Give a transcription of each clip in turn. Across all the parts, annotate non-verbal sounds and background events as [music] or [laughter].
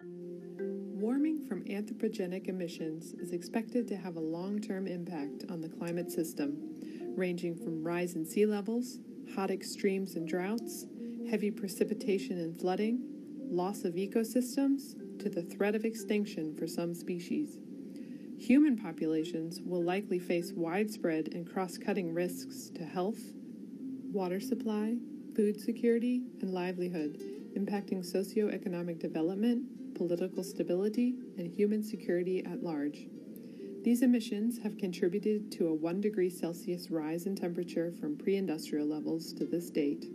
Warming from anthropogenic emissions is expected to have a long term impact on the climate system, ranging from rise in sea levels, hot extremes and droughts, heavy precipitation and flooding, loss of ecosystems, to the threat of extinction for some species. Human populations will likely face widespread and cross cutting risks to health, water supply, food security, and livelihood, impacting socioeconomic development, political stability, and human security at large. These emissions have contributed to a 1 degree Celsius rise in temperature from pre industrial levels to this date.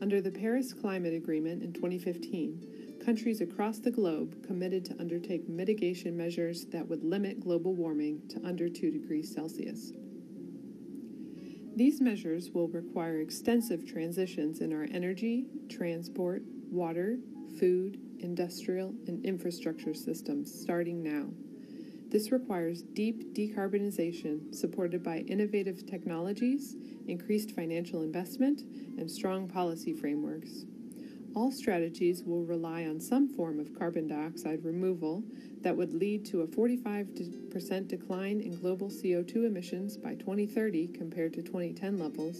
Under the Paris Climate Agreement in 2015, countries across the globe committed to undertake mitigation measures that would limit global warming to under 2 degrees Celsius. These measures will require extensive transitions in our energy, transport, water, food, industrial, and infrastructure systems starting now. This requires deep decarbonization supported by innovative technologies, increased financial investment, and strong policy frameworks. All strategies will rely on some form of carbon dioxide removal that would lead to a 45% decline in global CO2 emissions by 2030 compared to 2010 levels,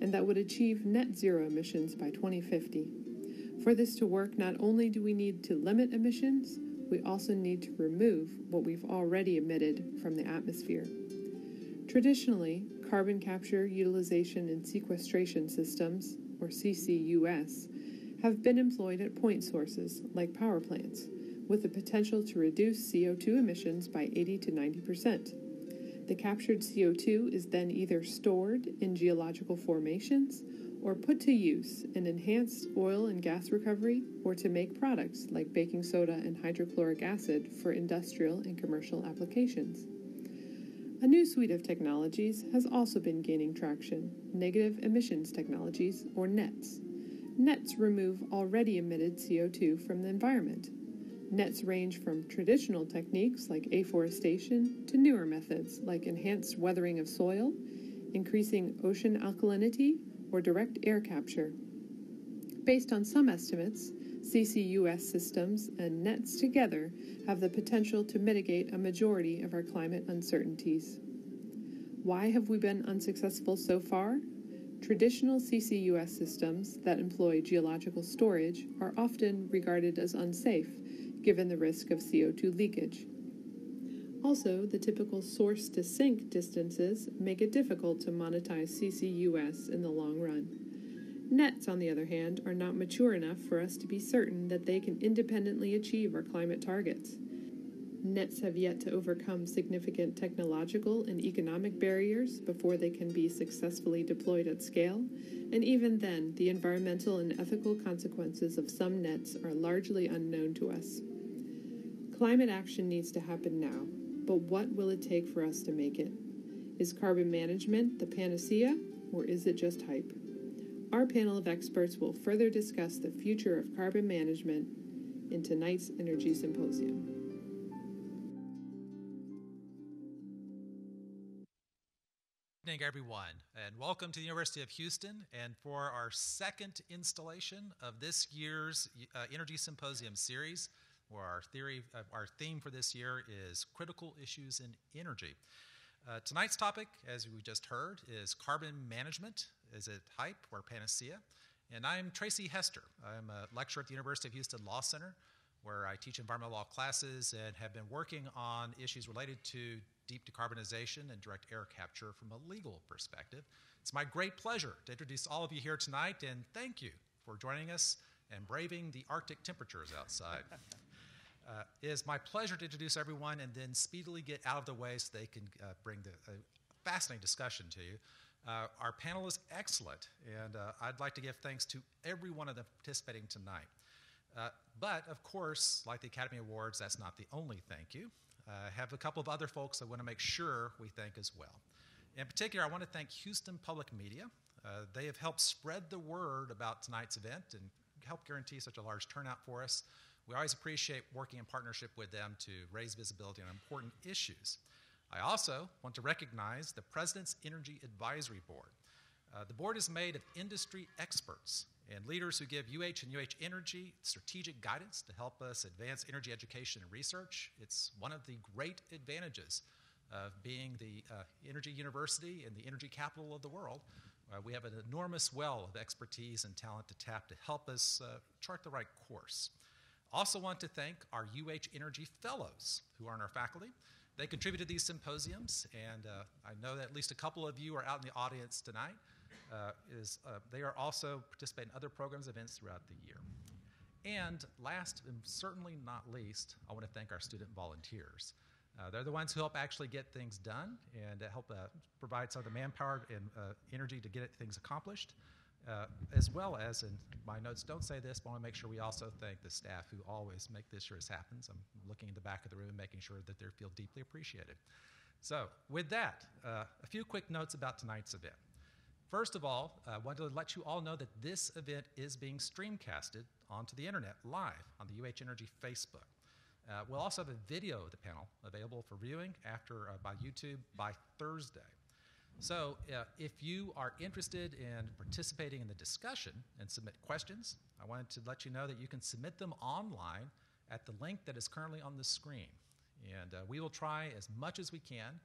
and that would achieve net zero emissions by 2050. For this to work, not only do we need to limit emissions, we also need to remove what we've already emitted from the atmosphere. Traditionally, carbon capture, utilization, and sequestration systems, or CCUS, have been employed at point sources like power plants with the potential to reduce CO2 emissions by 80 to 90 percent. The captured CO2 is then either stored in geological formations or put to use in enhanced oil and gas recovery or to make products like baking soda and hydrochloric acid for industrial and commercial applications. A new suite of technologies has also been gaining traction negative emissions technologies, or NETs. NETs remove already emitted CO2 from the environment. Nets range from traditional techniques like afforestation to newer methods like enhanced weathering of soil, increasing ocean alkalinity, or direct air capture. Based on some estimates, CCUS systems and nets together have the potential to mitigate a majority of our climate uncertainties. Why have we been unsuccessful so far? Traditional CCUS systems that employ geological storage are often regarded as unsafe given the risk of CO2 leakage. Also, the typical source to sink distances make it difficult to monetize CCUS in the long run. Nets, on the other hand, are not mature enough for us to be certain that they can independently achieve our climate targets. Nets have yet to overcome significant technological and economic barriers before they can be successfully deployed at scale, and even then, the environmental and ethical consequences of some nets are largely unknown to us. Climate action needs to happen now, but what will it take for us to make it? Is carbon management the panacea, or is it just hype? Our panel of experts will further discuss the future of carbon management in tonight's Energy Symposium. Good evening, everyone, and welcome to the University of Houston and for our second installation of this year's uh, Energy Symposium series where our theory, uh, our theme for this year is critical issues in energy. Uh, tonight's topic, as we just heard, is carbon management. Is it hype or panacea? And I'm Tracy Hester. I'm a lecturer at the University of Houston Law Center, where I teach environmental law classes and have been working on issues related to deep decarbonization and direct air capture from a legal perspective. It's my great pleasure to introduce all of you here tonight, and thank you for joining us and braving the Arctic temperatures outside. [laughs] Uh, my pleasure to introduce everyone and then speedily get out of the way so they can uh, bring the fascinating discussion to you. Uh, our panel is excellent, and uh, I'd like to give thanks to every one of them participating tonight. Uh, but, of course, like the Academy Awards, that's not the only thank you. I have a couple of other folks I want to make sure we thank as well. In particular, I want to thank Houston Public Media. they have helped spread the word about tonight's event and help guarantee such a large turnout for us. We always appreciate working in partnership with them to raise visibility on important issues. I also want to recognize the President's Energy Advisory Board. Uh, the board is made of industry experts and leaders who give UH and UH Energy strategic guidance to help us advance energy education and research. It's one of the great advantages of being the uh, energy university and the energy capital of the world. Uh, we have an enormous well of expertise and talent to tap to help us uh, chart the right course. Also, want to thank our UH Energy Fellows who are on our faculty. They contributed these symposiums, and uh, I know that at least a couple of you are out in the audience tonight. Uh, is uh, they are also participating in other programs, events throughout the year. And last and certainly not least, I want to thank our student volunteers. Uh, they're the ones who help actually get things done and help uh, provide some of the manpower and uh, energy to get things accomplished, uh, as well as, and my notes don't say this, but I want to make sure we also thank the staff who always make this sure this happens. I'm looking in the back of the room making sure that they feel deeply appreciated. So, with that, uh, a few quick notes about tonight's event. First of all, I uh, wanted to let you all know that this event is being streamcasted onto the internet live on the UH Energy Facebook. Uh, we'll also have a video of the panel available for viewing after uh, by YouTube by Thursday. So, uh, if you are interested in participating in the discussion and submit questions, I wanted to let you know that you can submit them online at the link that is currently on the screen. And uh, we will try as much as we can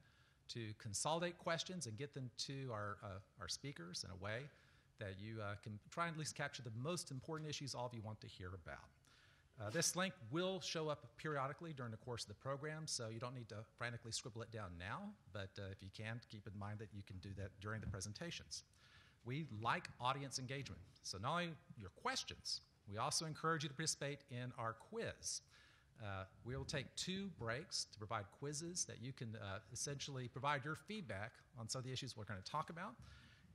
to consolidate questions and get them to our, uh, our speakers in a way that you uh, can try and at least capture the most important issues all of you want to hear about. Uh, this link will show up periodically during the course of the program, so you don't need to frantically scribble it down now, but uh, if you can, keep in mind that you can do that during the presentations. We like audience engagement, so not only your questions, we also encourage you to participate in our quiz. Uh, we will take two breaks to provide quizzes that you can uh, essentially provide your feedback on some of the issues we're going to talk about.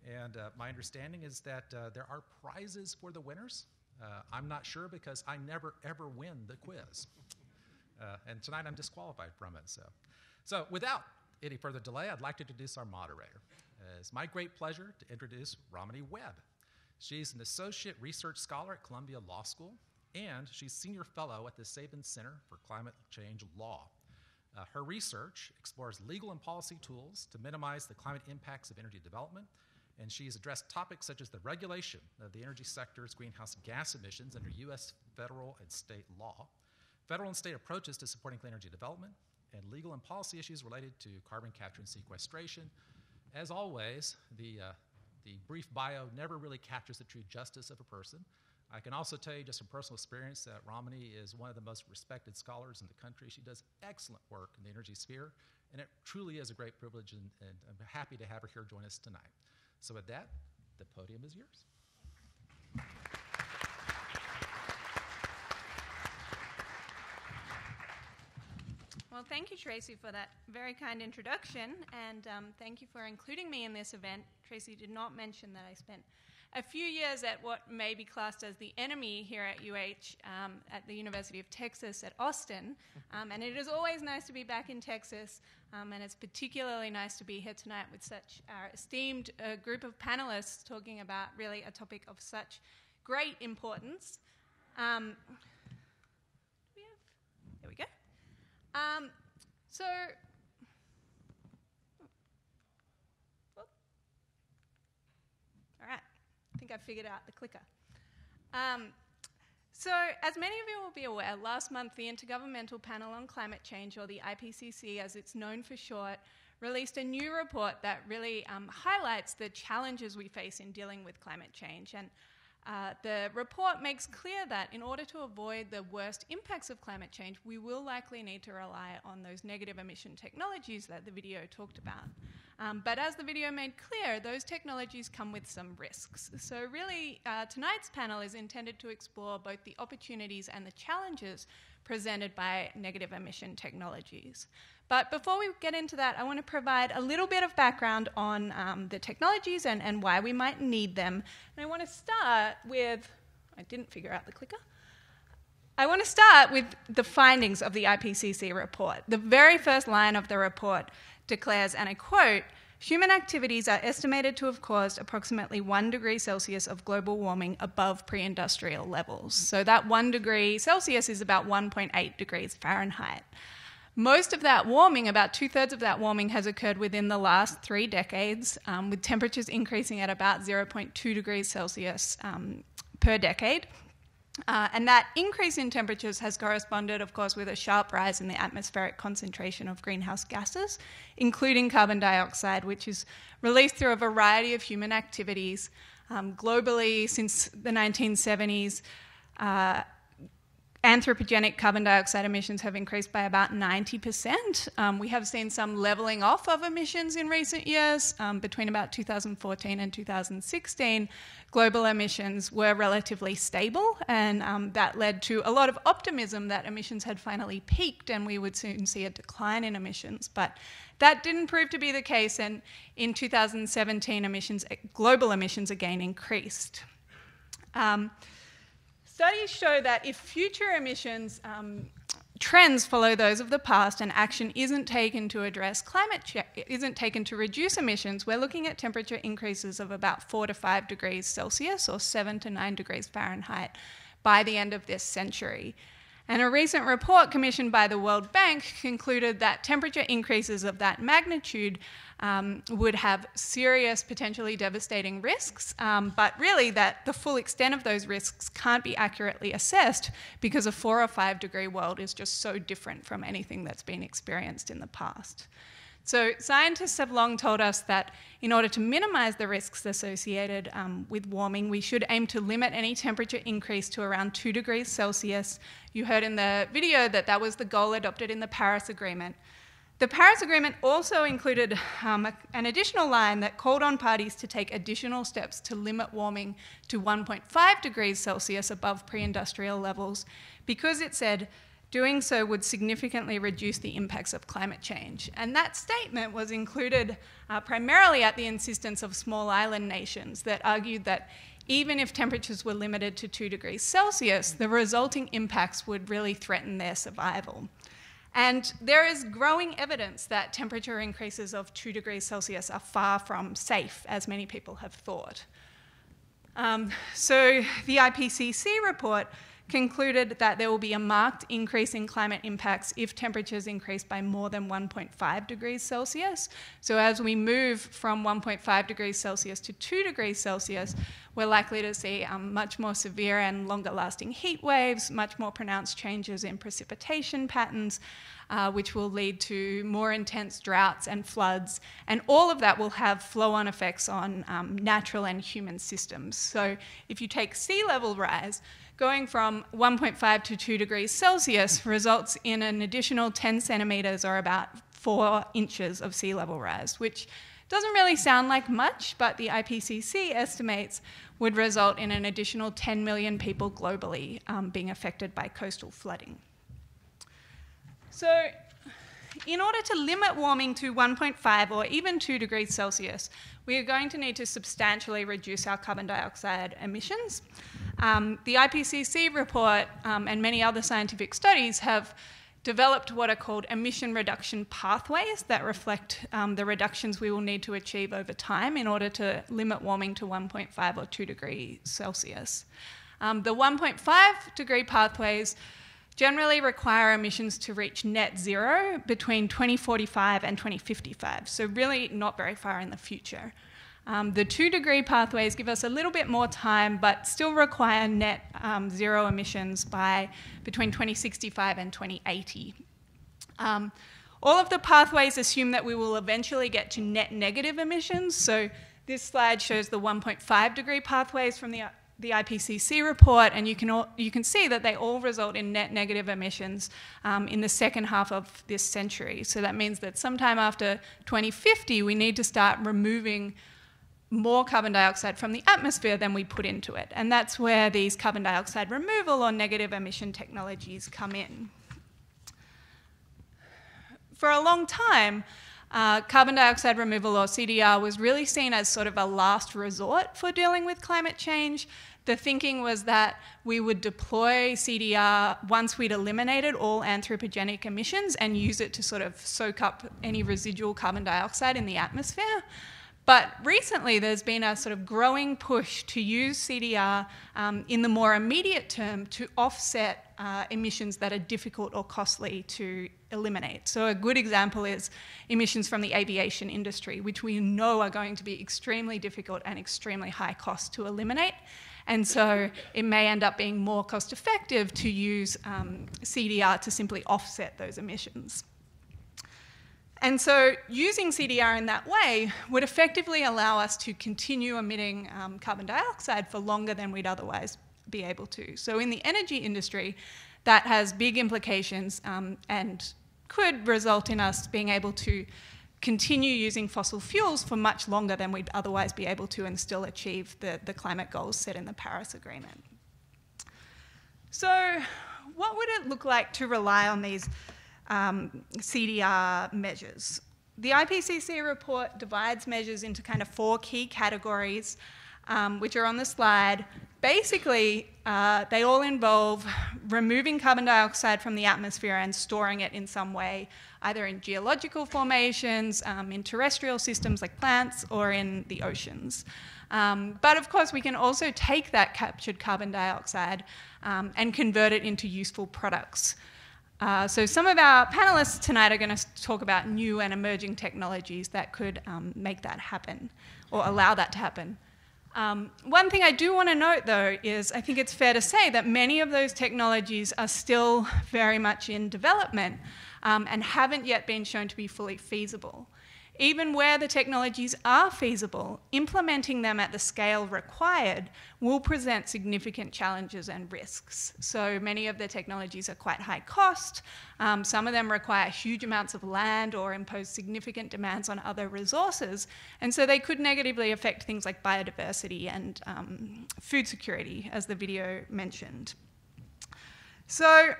And uh, my understanding is that uh, there are prizes for the winners. Uh, I'm not sure because I never ever win the quiz. Uh, and tonight I'm disqualified from it. So, so without any further delay, I'd like to introduce our moderator. It's my great pleasure to introduce Romany Webb. She's an associate research scholar at Columbia Law School and she's senior fellow at the Sabin Center for Climate Change Law. Uh, her research explores legal and policy tools to minimize the climate impacts of energy development, and she's addressed topics such as the regulation of the energy sector's greenhouse gas emissions under U.S. federal and state law, federal and state approaches to supporting clean energy development, and legal and policy issues related to carbon capture and sequestration. As always, the, uh, the brief bio never really captures the true justice of a person. I can also tell you just from personal experience that Romany is one of the most respected scholars in the country. She does excellent work in the energy sphere, and it truly is a great privilege, and, and I'm happy to have her here join us tonight. So, with that, the podium is yours. Well, thank you, Tracy, for that very kind introduction, and um, thank you for including me in this event. Tracy did not mention that I spent a few years at what may be classed as the enemy here at UH, um, at the University of Texas at Austin. Um, and it is always nice to be back in Texas, um, and it's particularly nice to be here tonight with such our esteemed uh, group of panelists talking about really a topic of such great importance. Um, we have, there we go. Um, so think I figured out the clicker. Um, so, as many of you will be aware, last month the Intergovernmental Panel on Climate Change, or the IPCC as it's known for short, released a new report that really um, highlights the challenges we face in dealing with climate change. And uh, the report makes clear that in order to avoid the worst impacts of climate change, we will likely need to rely on those negative emission technologies that the video talked about. Um, but as the video made clear, those technologies come with some risks. So, really, uh, tonight's panel is intended to explore both the opportunities and the challenges presented by negative emission technologies. But before we get into that, I want to provide a little bit of background on um, the technologies and, and why we might need them. And I want to start with, I didn't figure out the clicker. I want to start with the findings of the IPCC report. The very first line of the report declares, and I quote, Human activities are estimated to have caused approximately 1 degree Celsius of global warming above pre industrial levels. So that 1 degree Celsius is about 1.8 degrees Fahrenheit. Most of that warming, about two thirds of that warming, has occurred within the last three decades, um, with temperatures increasing at about 0.2 degrees Celsius um, per decade. Uh, and that increase in temperatures has corresponded, of course, with a sharp rise in the atmospheric concentration of greenhouse gases, including carbon dioxide, which is released through a variety of human activities. Um, globally, since the 1970s, uh, anthropogenic carbon dioxide emissions have increased by about 90%. Um, we have seen some leveling off of emissions in recent years. Um, between about 2014 and 2016, global emissions were relatively stable, and um, that led to a lot of optimism that emissions had finally peaked and we would soon see a decline in emissions. But that didn't prove to be the case, and in 2017, emissions, global emissions again increased. Um, Studies show that if future emissions um, trends follow those of the past and action isn't taken to address climate change, isn't taken to reduce emissions, we're looking at temperature increases of about 4 to 5 degrees Celsius or 7 to 9 degrees Fahrenheit by the end of this century. And a recent report commissioned by the World Bank concluded that temperature increases of that magnitude um, would have serious, potentially devastating risks, um, but really that the full extent of those risks can't be accurately assessed because a four or five degree world is just so different from anything that's been experienced in the past. So scientists have long told us that in order to minimize the risks associated um, with warming, we should aim to limit any temperature increase to around 2 degrees Celsius. You heard in the video that that was the goal adopted in the Paris Agreement. The Paris Agreement also included um, a, an additional line that called on parties to take additional steps to limit warming to 1.5 degrees Celsius above pre industrial levels because it said doing so would significantly reduce the impacts of climate change. And that statement was included uh, primarily at the insistence of small island nations that argued that even if temperatures were limited to 2 degrees Celsius, the resulting impacts would really threaten their survival. And there is growing evidence that temperature increases of 2 degrees Celsius are far from safe, as many people have thought. Um, so the IPCC report concluded that there will be a marked increase in climate impacts if temperatures increase by more than 1.5 degrees Celsius. So as we move from 1.5 degrees Celsius to 2 degrees Celsius, we're likely to see um, much more severe and longer lasting heat waves, much more pronounced changes in precipitation patterns, uh, which will lead to more intense droughts and floods. And all of that will have flow on effects on um, natural and human systems. So if you take sea level rise, going from 1.5 to 2 degrees Celsius results in an additional 10 centimeters or about 4 inches of sea level rise, which doesn't really sound like much, but the IPCC estimates would result in an additional 10 million people globally um, being affected by coastal flooding. So, in order to limit warming to 1.5 or even 2 degrees Celsius, we are going to need to substantially reduce our carbon dioxide emissions. Um, the IPCC report um, and many other scientific studies have developed what are called emission reduction pathways that reflect um, the reductions we will need to achieve over time in order to limit warming to 1.5 or 2 degrees Celsius. Um, the 1.5 degree pathways generally require emissions to reach net zero between 2045 and 2055, so really not very far in the future. Um, the two degree pathways give us a little bit more time, but still require net um, zero emissions by between 2065 and 2080. Um, all of the pathways assume that we will eventually get to net negative emissions. So this slide shows the 1.5 degree pathways from the, the IPCC report, and you can, all, you can see that they all result in net negative emissions um, in the second half of this century. So that means that sometime after 2050, we need to start removing more carbon dioxide from the atmosphere than we put into it. And that's where these carbon dioxide removal or negative emission technologies come in. For a long time, uh, carbon dioxide removal or CDR was really seen as sort of a last resort for dealing with climate change. The thinking was that we would deploy CDR once we'd eliminated all anthropogenic emissions and use it to sort of soak up any residual carbon dioxide in the atmosphere. But recently, there's been a sort of growing push to use CDR um, in the more immediate term to offset uh, emissions that are difficult or costly to eliminate. So, a good example is emissions from the aviation industry, which we know are going to be extremely difficult and extremely high cost to eliminate. And so it may end up being more cost effective to use um, CDR to simply offset those emissions. And so using CDR in that way would effectively allow us to continue emitting um, carbon dioxide for longer than we'd otherwise be able to. So in the energy industry, that has big implications um, and could result in us being able to continue using fossil fuels for much longer than we'd otherwise be able to and still achieve the, the climate goals set in the Paris Agreement. So what would it look like to rely on these um, CDR measures? The IPCC report divides measures into kind of four key categories, um, which are on the slide. Basically, uh, they all involve removing carbon dioxide from the atmosphere and storing it in some way, either in geological formations, um, in terrestrial systems like plants, or in the oceans. Um, but of course, we can also take that captured carbon dioxide um, and convert it into useful products. Uh, so some of our panelists tonight are going to talk about new and emerging technologies that could um, make that happen or allow that to happen. Um, one thing I do want to note, though, is I think it's fair to say that many of those technologies are still very much in development um, and haven't yet been shown to be fully feasible. Even where the technologies are feasible, implementing them at the scale required will present significant challenges and risks. So many of the technologies are quite high cost. Um, some of them require huge amounts of land or impose significant demands on other resources. And so they could negatively affect things like biodiversity and um, food security, as the video mentioned. So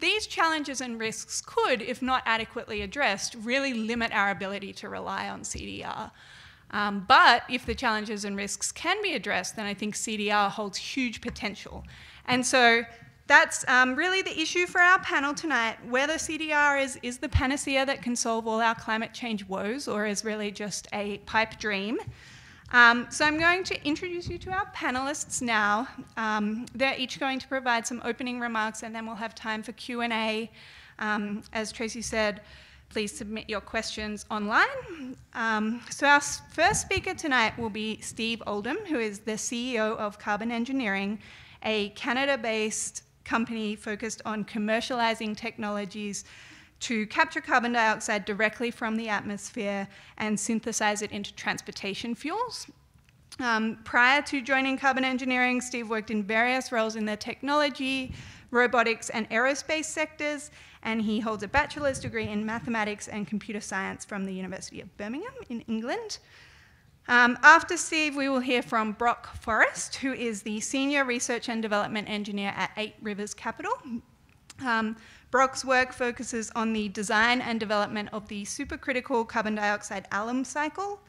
these challenges and risks could, if not adequately addressed, really limit our ability to rely on CDR. Um, but if the challenges and risks can be addressed, then I think CDR holds huge potential. And so that's um, really the issue for our panel tonight, whether CDR is, is the panacea that can solve all our climate change woes or is really just a pipe dream. Um, so I'm going to introduce you to our panelists now. Um, they're each going to provide some opening remarks and then we'll have time for Q&A. Um, as Tracy said, please submit your questions online. Um, so our first speaker tonight will be Steve Oldham, who is the CEO of Carbon Engineering, a Canada-based company focused on commercializing technologies to capture carbon dioxide directly from the atmosphere and synthesize it into transportation fuels. Um, prior to joining carbon engineering, Steve worked in various roles in the technology, robotics, and aerospace sectors, and he holds a bachelor's degree in mathematics and computer science from the University of Birmingham in England. Um, after Steve, we will hear from Brock Forrest, who is the Senior Research and Development Engineer at Eight Rivers Capital. Um, Brock's work focuses on the design and development of the supercritical carbon dioxide Allam cycle.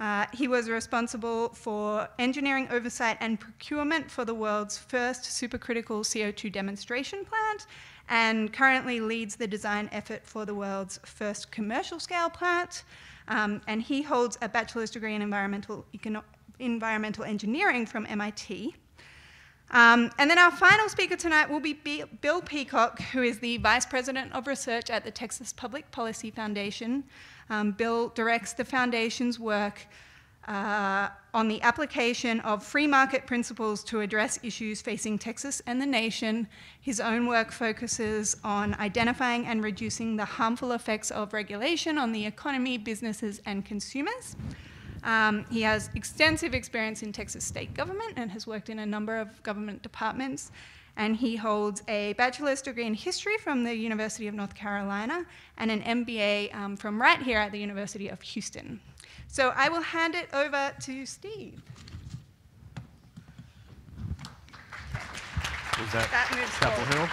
Uh, he was responsible for engineering oversight and procurement for the world's first supercritical CO2 demonstration plant and currently leads the design effort for the world's first commercial scale plant. Um, and he holds a bachelor's degree in environmental, environmental engineering from MIT. Um, and then our final speaker tonight will be Bill Peacock, who is the Vice President of Research at the Texas Public Policy Foundation. Um, Bill directs the foundation's work uh, on the application of free market principles to address issues facing Texas and the nation. His own work focuses on identifying and reducing the harmful effects of regulation on the economy, businesses, and consumers. Um, he has extensive experience in Texas state government and has worked in a number of government departments. And he holds a bachelor's degree in history from the University of North Carolina and an MBA um, from right here at the University of Houston. So I will hand it over to Steve. Was that, That Chapel forward. Hill?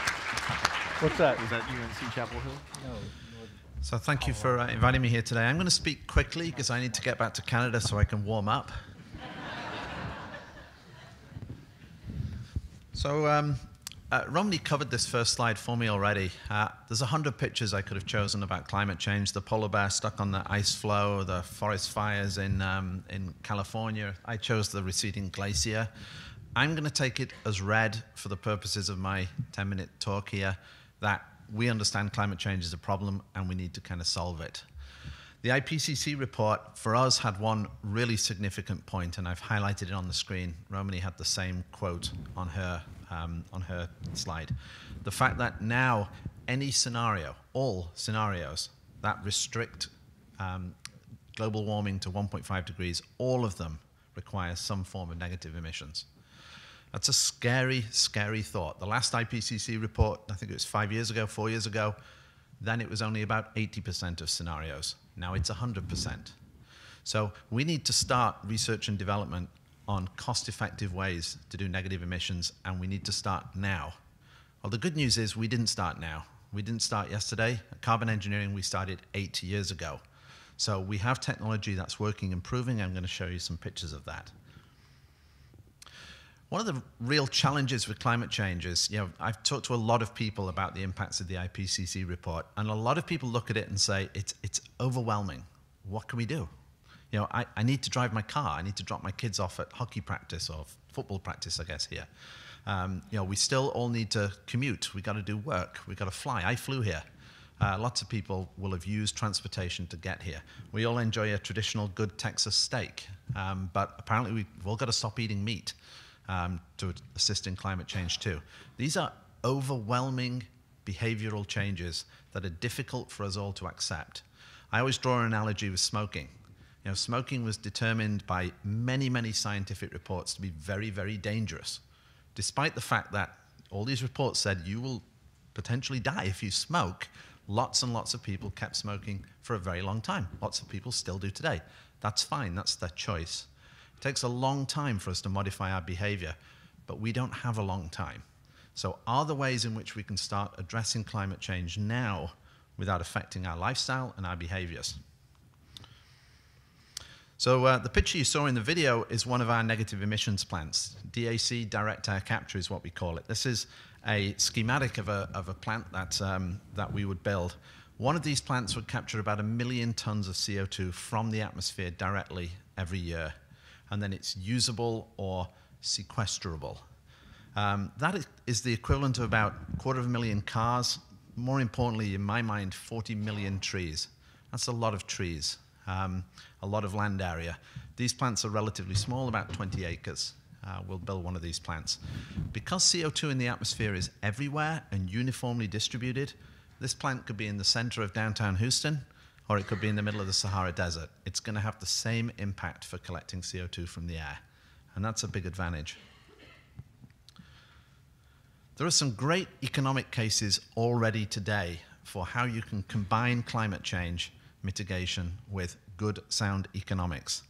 What's that? Was that UNC Chapel Hill? So thank you for uh, inviting me here today. I'm going to speak quickly because I need to get back to Canada so I can warm up. so um, uh, Romany covered this first slide for me already. Uh, there's a hundred pictures I could have chosen about climate change: the polar bear stuck on the ice floe, the forest fires in um, in California. I chose the receding glacier. I'm going to take it as read for the purposes of my 10-minute talk here that we understand climate change is a problem and we need to kind of solve it. The IPCC report for us had one really significant point, and I've highlighted it on the screen. Romany had the same quote on her, um, on her slide. The fact that now any scenario, all scenarios that restrict um, global warming to 1.5 degrees, all of them require some form of negative emissions. That's a scary, scary thought. The last IPCC report, I think it was five years ago, four years ago, then it was only about 80% of scenarios. Now it's 100%. So we need to start research and development on cost effective ways to do negative emissions, and we need to start now. Well, the good news is we didn't start now. We didn't start yesterday. At carbon engineering, we started eight years ago. So we have technology that's working, improving. I'm going to show you some pictures of that. One of the real challenges with climate change is, you know, I've talked to a lot of people about the impacts of the IPCC report, and a lot of people look at it and say, it's, it's overwhelming. What can we do? You know, I, I need to drive my car. I need to drop my kids off at hockey practice or football practice, I guess, here. Um, you know, we still all need to commute. We've got to do work. We've got to fly. I flew here. Uh, lots of people will have used transportation to get here. We all enjoy a traditional good Texas steak, um, but apparently we've all got to stop eating meat um, to assist in climate change too. These are overwhelming behavioral changes that are difficult for us all to accept. I always draw an analogy with smoking. You know, smoking was determined by many, many scientific reports to be very, very dangerous despite the fact that all these reports said you will potentially die if you smoke, lots and lots of people kept smoking for a very long time. Lots of people still do today. That's fine, that's their choice. Takes a long time for us to modify our behavior, but we don't have a long time. So, are there ways in which we can start addressing climate change now without affecting our lifestyle and our behaviors? So uh, the picture you saw in the video is one of our negative emissions plants. DAC, direct air capture is what we call it. This is a schematic of a, of a plant that, um, that we would build. One of these plants would capture about a million tons of CO2 from the atmosphere directly every year. And then it's usable or sequestrable. Um, that is the equivalent of about a quarter of a million cars. More importantly, in my mind, 40 million trees. That's a lot of trees um, a lot of land area. These plants are relatively small, about 20 acres. Uh, we'll build one of these plants. Because CO2 in the atmosphere is everywhere and uniformly distributed, this plant could be in the center of downtown Houston, or it could be in the middle of the Sahara Desert. It's going to have the same impact for collecting CO2 from the air, and that's a big advantage. There are some great economic cases already today for how you can combine climate change mitigation with good, sound economics.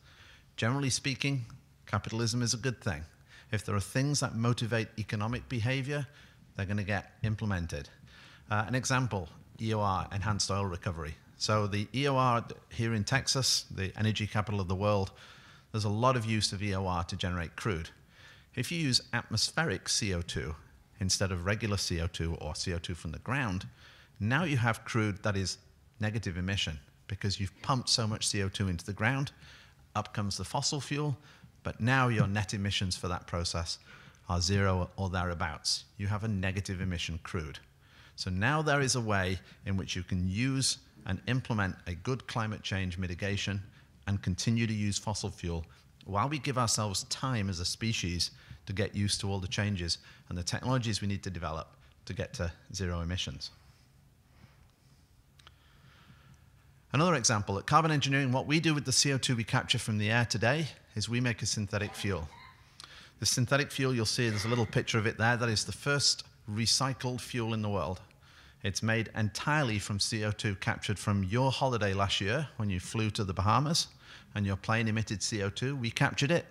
Generally speaking, capitalism is a good thing. If there are things that motivate economic behavior, they're going to get implemented. Uh, an example EOR, enhanced oil recovery. So, the EOR here in Texas, the energy capital of the world, there's a lot of use of EOR to generate crude. If you use atmospheric CO2 instead of regular CO2 or CO2 from the ground, now you have crude that is negative emission because you've pumped so much CO2 into the ground. Up comes the fossil fuel, but now your net emissions for that process are zero or thereabouts. You have a negative emission crude. So now there is a way in which you can use and implement a good climate change mitigation and continue to use fossil fuel while we give ourselves time as a species to get used to all the changes and the technologies we need to develop to get to zero emissions. Another example, at Carbon Engineering, what we do with the CO2 we capture from the air today is we make a synthetic fuel. The synthetic fuel, you'll see there's a little picture of it there. That is the first recycled fuel in the world. It's made entirely from CO2 captured from your holiday last year when you flew to the Bahamas and your plane emitted CO2. We captured it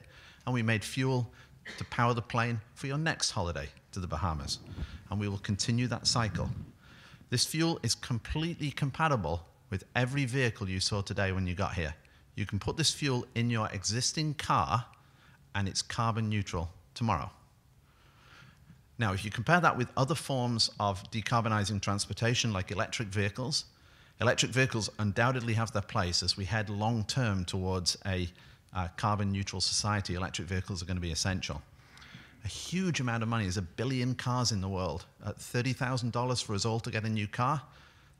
and we made fuel to power the plane for your next holiday to the Bahamas. And we will continue that cycle. This fuel is completely compatible with every vehicle you saw today when you got here. You can put this fuel in your existing car and it's carbon neutral tomorrow. Now, if you compare that with other forms of decarbonizing transportation like electric vehicles, electric vehicles undoubtedly have their place as we head long term towards a uh, carbon neutral society. Electric vehicles are going to be essential. A huge amount of money. There's a billion cars in the world. At $30,000 for us all to get a new car,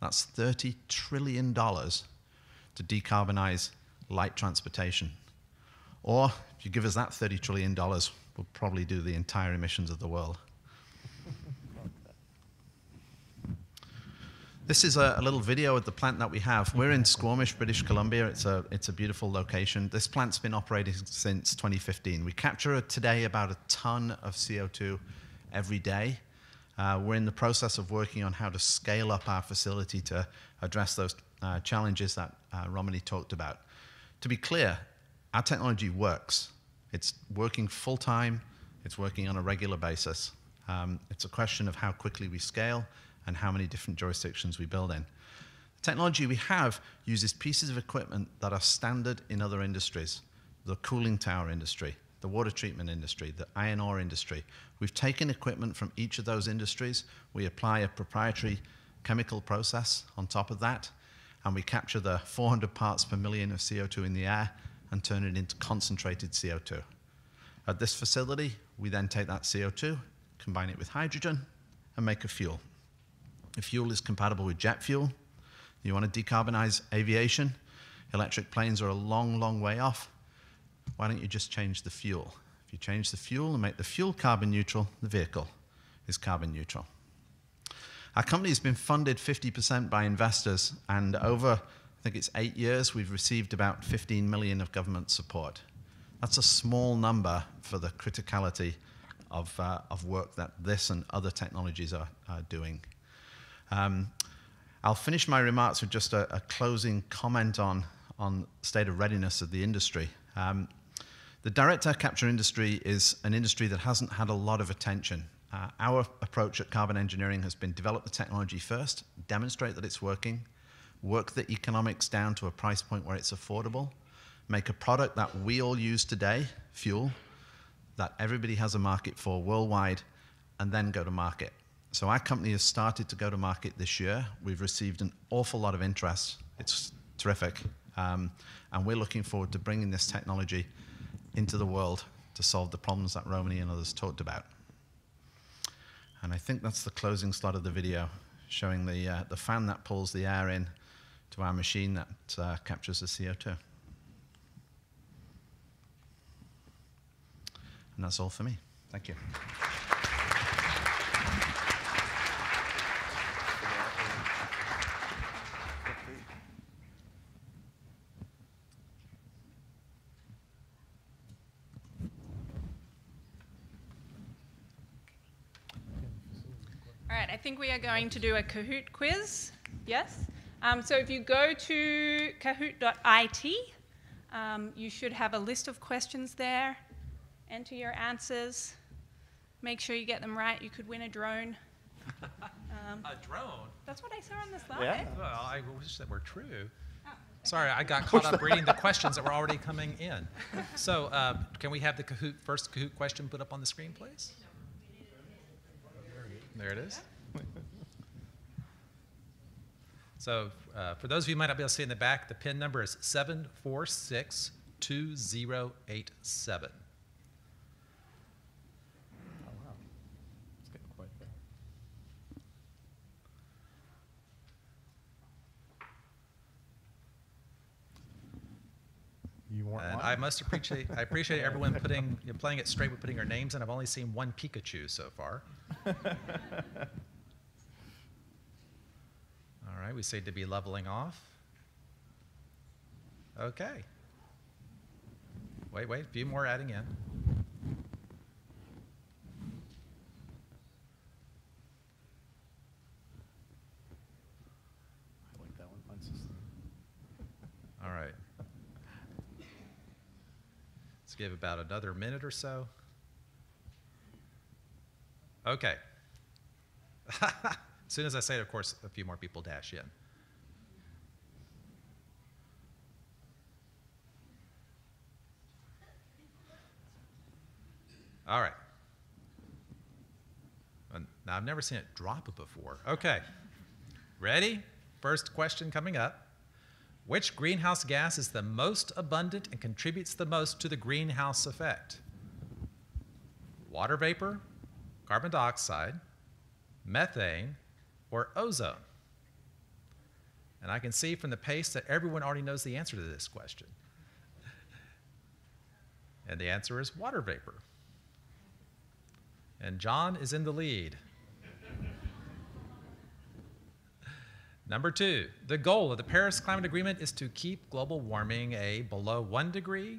that's $30 trillion. to decarbonize light transportation. Or if you give us that $30 trillion, we'll probably do the entire emissions of the world. This is a, a, little video of the plant that we have. We're in Squamish, British Columbia. It's a, it's a beautiful location. This plant's been operating since 2015. We capture today about a ton of CO2 every day. Uh, we're in the process of working on how to scale up our facility to address those uh, challenges that uh, talked about. To be clear, our technology works. It's working full time, it's working on a regular basis. Um, it's a question of how quickly we scale and how many different jurisdictions we build in. The technology we have uses pieces of equipment that are standard in other industries, the cooling tower industry, the water treatment industry, the iron ore industry. We've taken equipment from each of those industries, we apply a proprietary chemical process on top of that, and we capture the 400 parts per million of CO2 in the air and turn it into concentrated CO2. At this facility, we then take that CO2, combine it with hydrogen, and make a fuel. The fuel is compatible with jet fuel. You want to decarbonize aviation? Electric planes are a long, long way off. Why don't you just change the fuel? If you change the fuel and make the fuel carbon neutral, the vehicle is carbon neutral. Our company has been funded 50% by investors, and over, I think it's eight years, we've received about 15 million of government support. That's a small number for the criticality of, uh, of work that this and other technologies are, are doing. Um, I'll finish my remarks with just a, a, closing comment on, on state of readiness of the industry. Um, the direct air capture industry is an industry that hasn't had a lot of attention. Uh, our approach at Carbon Engineering has been develop the technology first, demonstrate that it's working, work the economics down to a price point where it's affordable, make a product that we all use today, fuel, that everybody has a market for worldwide, and then go to market. So our company has started to go to market this year. We've received an awful lot of interest. It's terrific. Um, and we're looking forward to bringing this technology into the world to solve the problems that Romany and others talked about. And I think that's the closing slide of the video, showing the, uh, the fan that pulls the air in to our machine that uh, captures the CO2. And that's all for me. Thank you. think we are going to do a Kahoot quiz. Yes? Um, so if you go to kahoot.it, um, you should have a list of questions there. Enter your answers. Make sure you get them right. You could win a drone. [laughs] Um, a drone? That's what I saw on the slide. Yeah. Well, I wish that were true. Oh, Sorry, I got [laughs] caught up reading the questions that were already coming in. So, uh, can we have the Kahoot first Kahoot question put up on the screen, please? There it is. So uh, for those of you who might not be able to see in the back, the PIN number is 7462087. and I must appreciate I appreciate [laughs] everyone putting you know, playing it straight with putting our names in. I've only seen one Pikachu so far. [laughs] All right, we say to be leveling off. Okay. Wait, wait, a few more adding in. I like that one consistently. All right. Let's give about another minute or so. Okay. [laughs] as soon as I say it, of course, a few more people dash in. All right. Uh, now, I've never seen it drop before. Okay. Ready? First question coming up. Which greenhouse gas is the most abundant and contributes the most to the greenhouse effect? Water vapor, carbon dioxide, methane, or ozone? And I can see from the pace that everyone already knows the answer to this question. And the answer is water vapor. And John is in the lead. [laughs] Number two, the goal of the Paris Climate Agreement is to keep global warming a below one degree,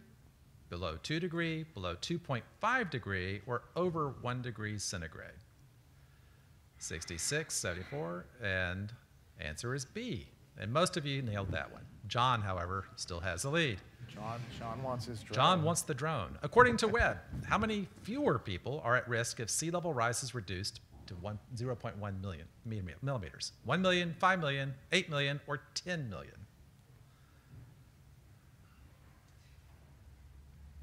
below two degree, below 2.5 degree, or over one degree centigrade. 66, 74, and answer is B. And most of you nailed that one. John, however, still has the lead. John, John wants his drone. John wants the drone. According to Webb, how many fewer people are at risk if sea level rise is reduced to one, 0.1 million millimeters? 1 million, 5 million, 8 million, or 10 million?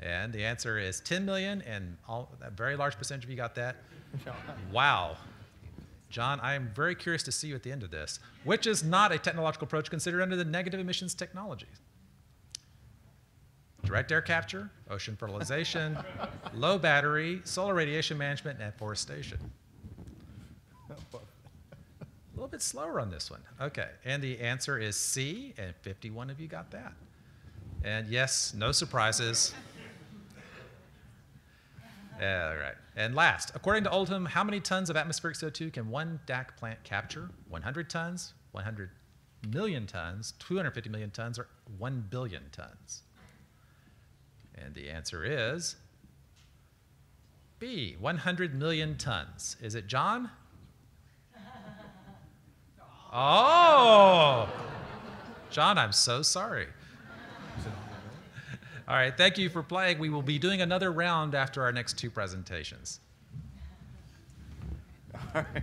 And the answer is 10 million, and all, a very large percentage of you got that. [laughs] Wow. John, I am very curious to see you at the end of this, which is not a technological approach considered under the negative emissions technologies. Direct air capture, ocean fertilization, [laughs] low battery, solar radiation management, and afforestation. A little bit slower on this one. Okay, and the answer is C, and 51 of you got that. And yes, no surprises. Yeah, right. And last, according to Oldham, how many tons of atmospheric CO2 can one DAC plant capture? 100 tons, 100 million tons, 250 million tons, or 1 billion tons? And the answer is B, 100 million tons. Is it John? [laughs] Oh! John, I'm so sorry. All right, thank you for playing. We will be doing another round after our next two presentations. [laughs] All right.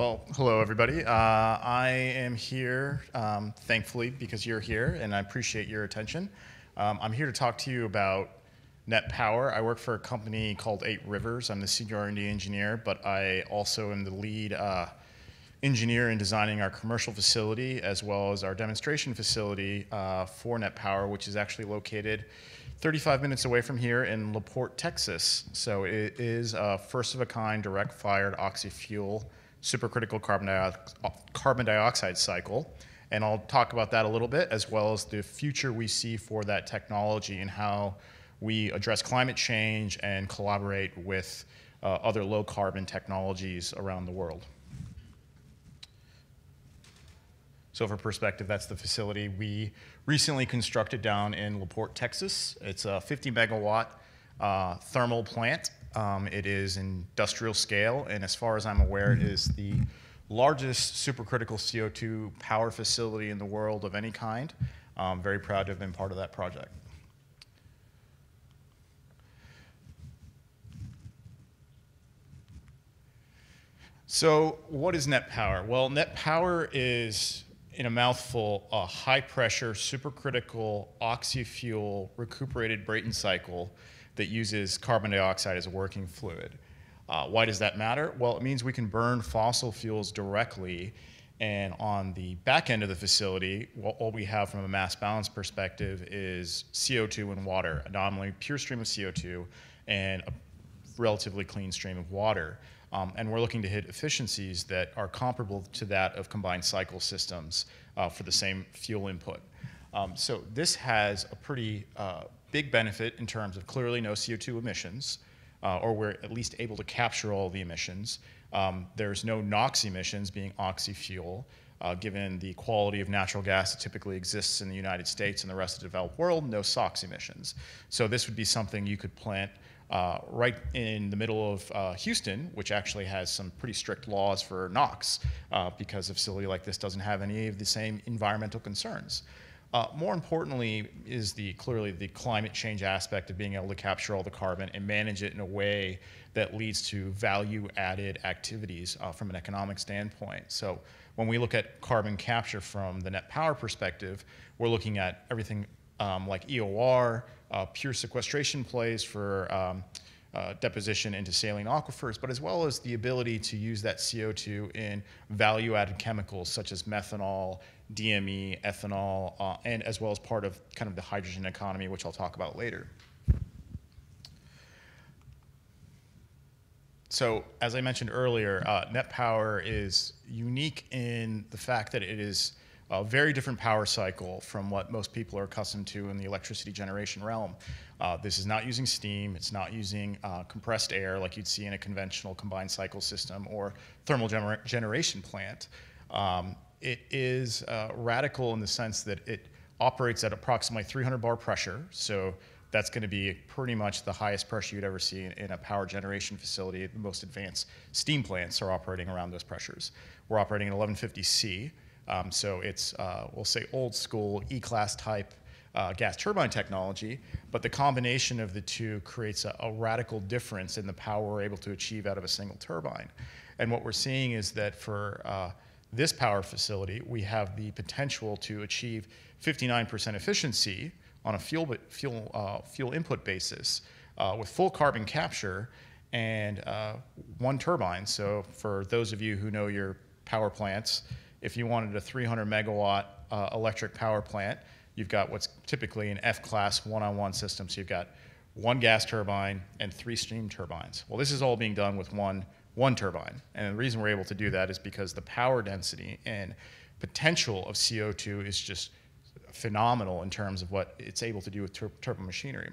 Well, hello, everybody. Uh, I am here, um, thankfully, because you're here, and I appreciate your attention. Um, I'm here to talk to you about Net Power. I work for a company called Eight Rivers. I'm the senior R&D engineer, but I also am the lead uh, engineer in designing our commercial facility as well as our demonstration facility uh, for Net Power, which is actually located 35 minutes away from here in LaPorte, Texas. So it is a first of a kind direct fired oxy-fuel supercritical carbon, carbon dioxide cycle. And I'll talk about that a little bit, as well as the future we see for that technology and how we address climate change and collaborate with uh, other low carbon technologies around the world. So for perspective, that's the facility we recently constructed down in LaPorte, Texas. It's a 50 megawatt uh, thermal plant um, it is industrial scale, and as far as I'm aware, it is the largest supercritical CO2 power facility in the world of any kind. I'm very proud to have been part of that project. So, what is net power? Well, net power is, in a mouthful, a high pressure supercritical oxy-fuel recuperated Brayton cycle that uses carbon dioxide as a working fluid. Uh, why does that matter? Well, it means we can burn fossil fuels directly, and on the back end of the facility, what, we have from a mass balance perspective is CO2 and water, a nominally pure stream of CO2 and a relatively clean stream of water. Um, and we're looking to hit efficiencies that are comparable to that of combined cycle systems uh, for the same fuel input. Um, so this has a pretty uh, big benefit in terms of clearly no CO2 emissions, uh, or we're at least able to capture all the emissions. Um, there's no NOx emissions being oxy-fuel, uh, given the quality of natural gas that typically exists in the United States and the rest of the developed world, no SOx emissions. So this would be something you could plant uh, right in the middle of uh, Houston, which actually has some pretty strict laws for NOx, uh, because a facility like this doesn't have any of the same environmental concerns. Uh, more importantly is the clearly the climate change aspect of being able to capture all the carbon and manage it in a way that leads to value added activities uh, from an economic standpoint. So when we look at carbon capture from the net power perspective, we're looking at everything um, like EOR, uh, pure sequestration plays for um, uh, deposition into saline aquifers, but as well as the ability to use that CO2 in value added chemicals such as methanol DME, ethanol, uh, and as well as part of kind of the hydrogen economy, which I'll talk about later. So, as I mentioned earlier, uh, Net Power is unique in the fact that it is a very different power cycle from what most people are accustomed to in the electricity generation realm. Uh, this is not using steam, it's not using uh, compressed air like you'd see in a conventional combined cycle system or thermal gener- generation plant. Um, it is uh, radical in the sense that it operates at approximately 300 bar pressure, so that's going to be pretty much the highest pressure you'd ever see in, in, a power generation facility. The most advanced steam plants are operating around those pressures. We're operating at 1150 C, um, so it's, uh, we'll say, old school E class type uh, gas turbine technology, but the combination of the two creates a, a, radical difference in the power we're able to achieve out of a single turbine. And what we're seeing is that for uh, this power facility, we have the potential to achieve 59% efficiency on a fuel, fuel, uh, fuel input basis uh, with full carbon capture and uh, one turbine. So for those of you who know your power plants, if you wanted a 300 megawatt uh, electric power plant, you've got what's typically an F-class one-on-one system. So you've got one gas turbine and three steam turbines. Well, this is all being done with one one turbine. And the reason we're able to do that is because the power density and potential of CO2 is just phenomenal in terms of what it's able to do with tur turbo machinery.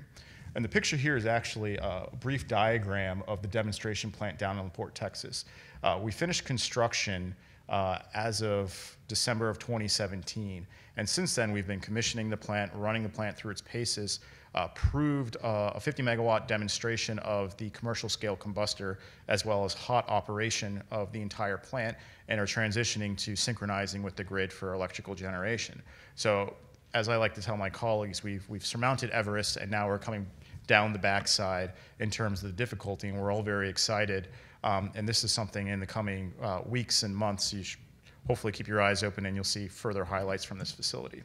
And the picture here is actually a brief diagram of the demonstration plant down in LaPorte, Texas. Uh, we finished construction uh, as of December of 2017. And since then, we've been commissioning the plant, running the plant through its paces, uh, proved uh, a 50 megawatt demonstration of the commercial scale combustor as well as hot operation of the entire plant and are transitioning to synchronizing with the grid for electrical generation. So as I like to tell my colleagues, we've, we've surmounted Everest and now we're coming down the backside in terms of the difficulty, and we're all very excited. Um, and this is something in the coming uh, weeks and months you should hopefully keep your eyes open and you'll see further highlights from this facility.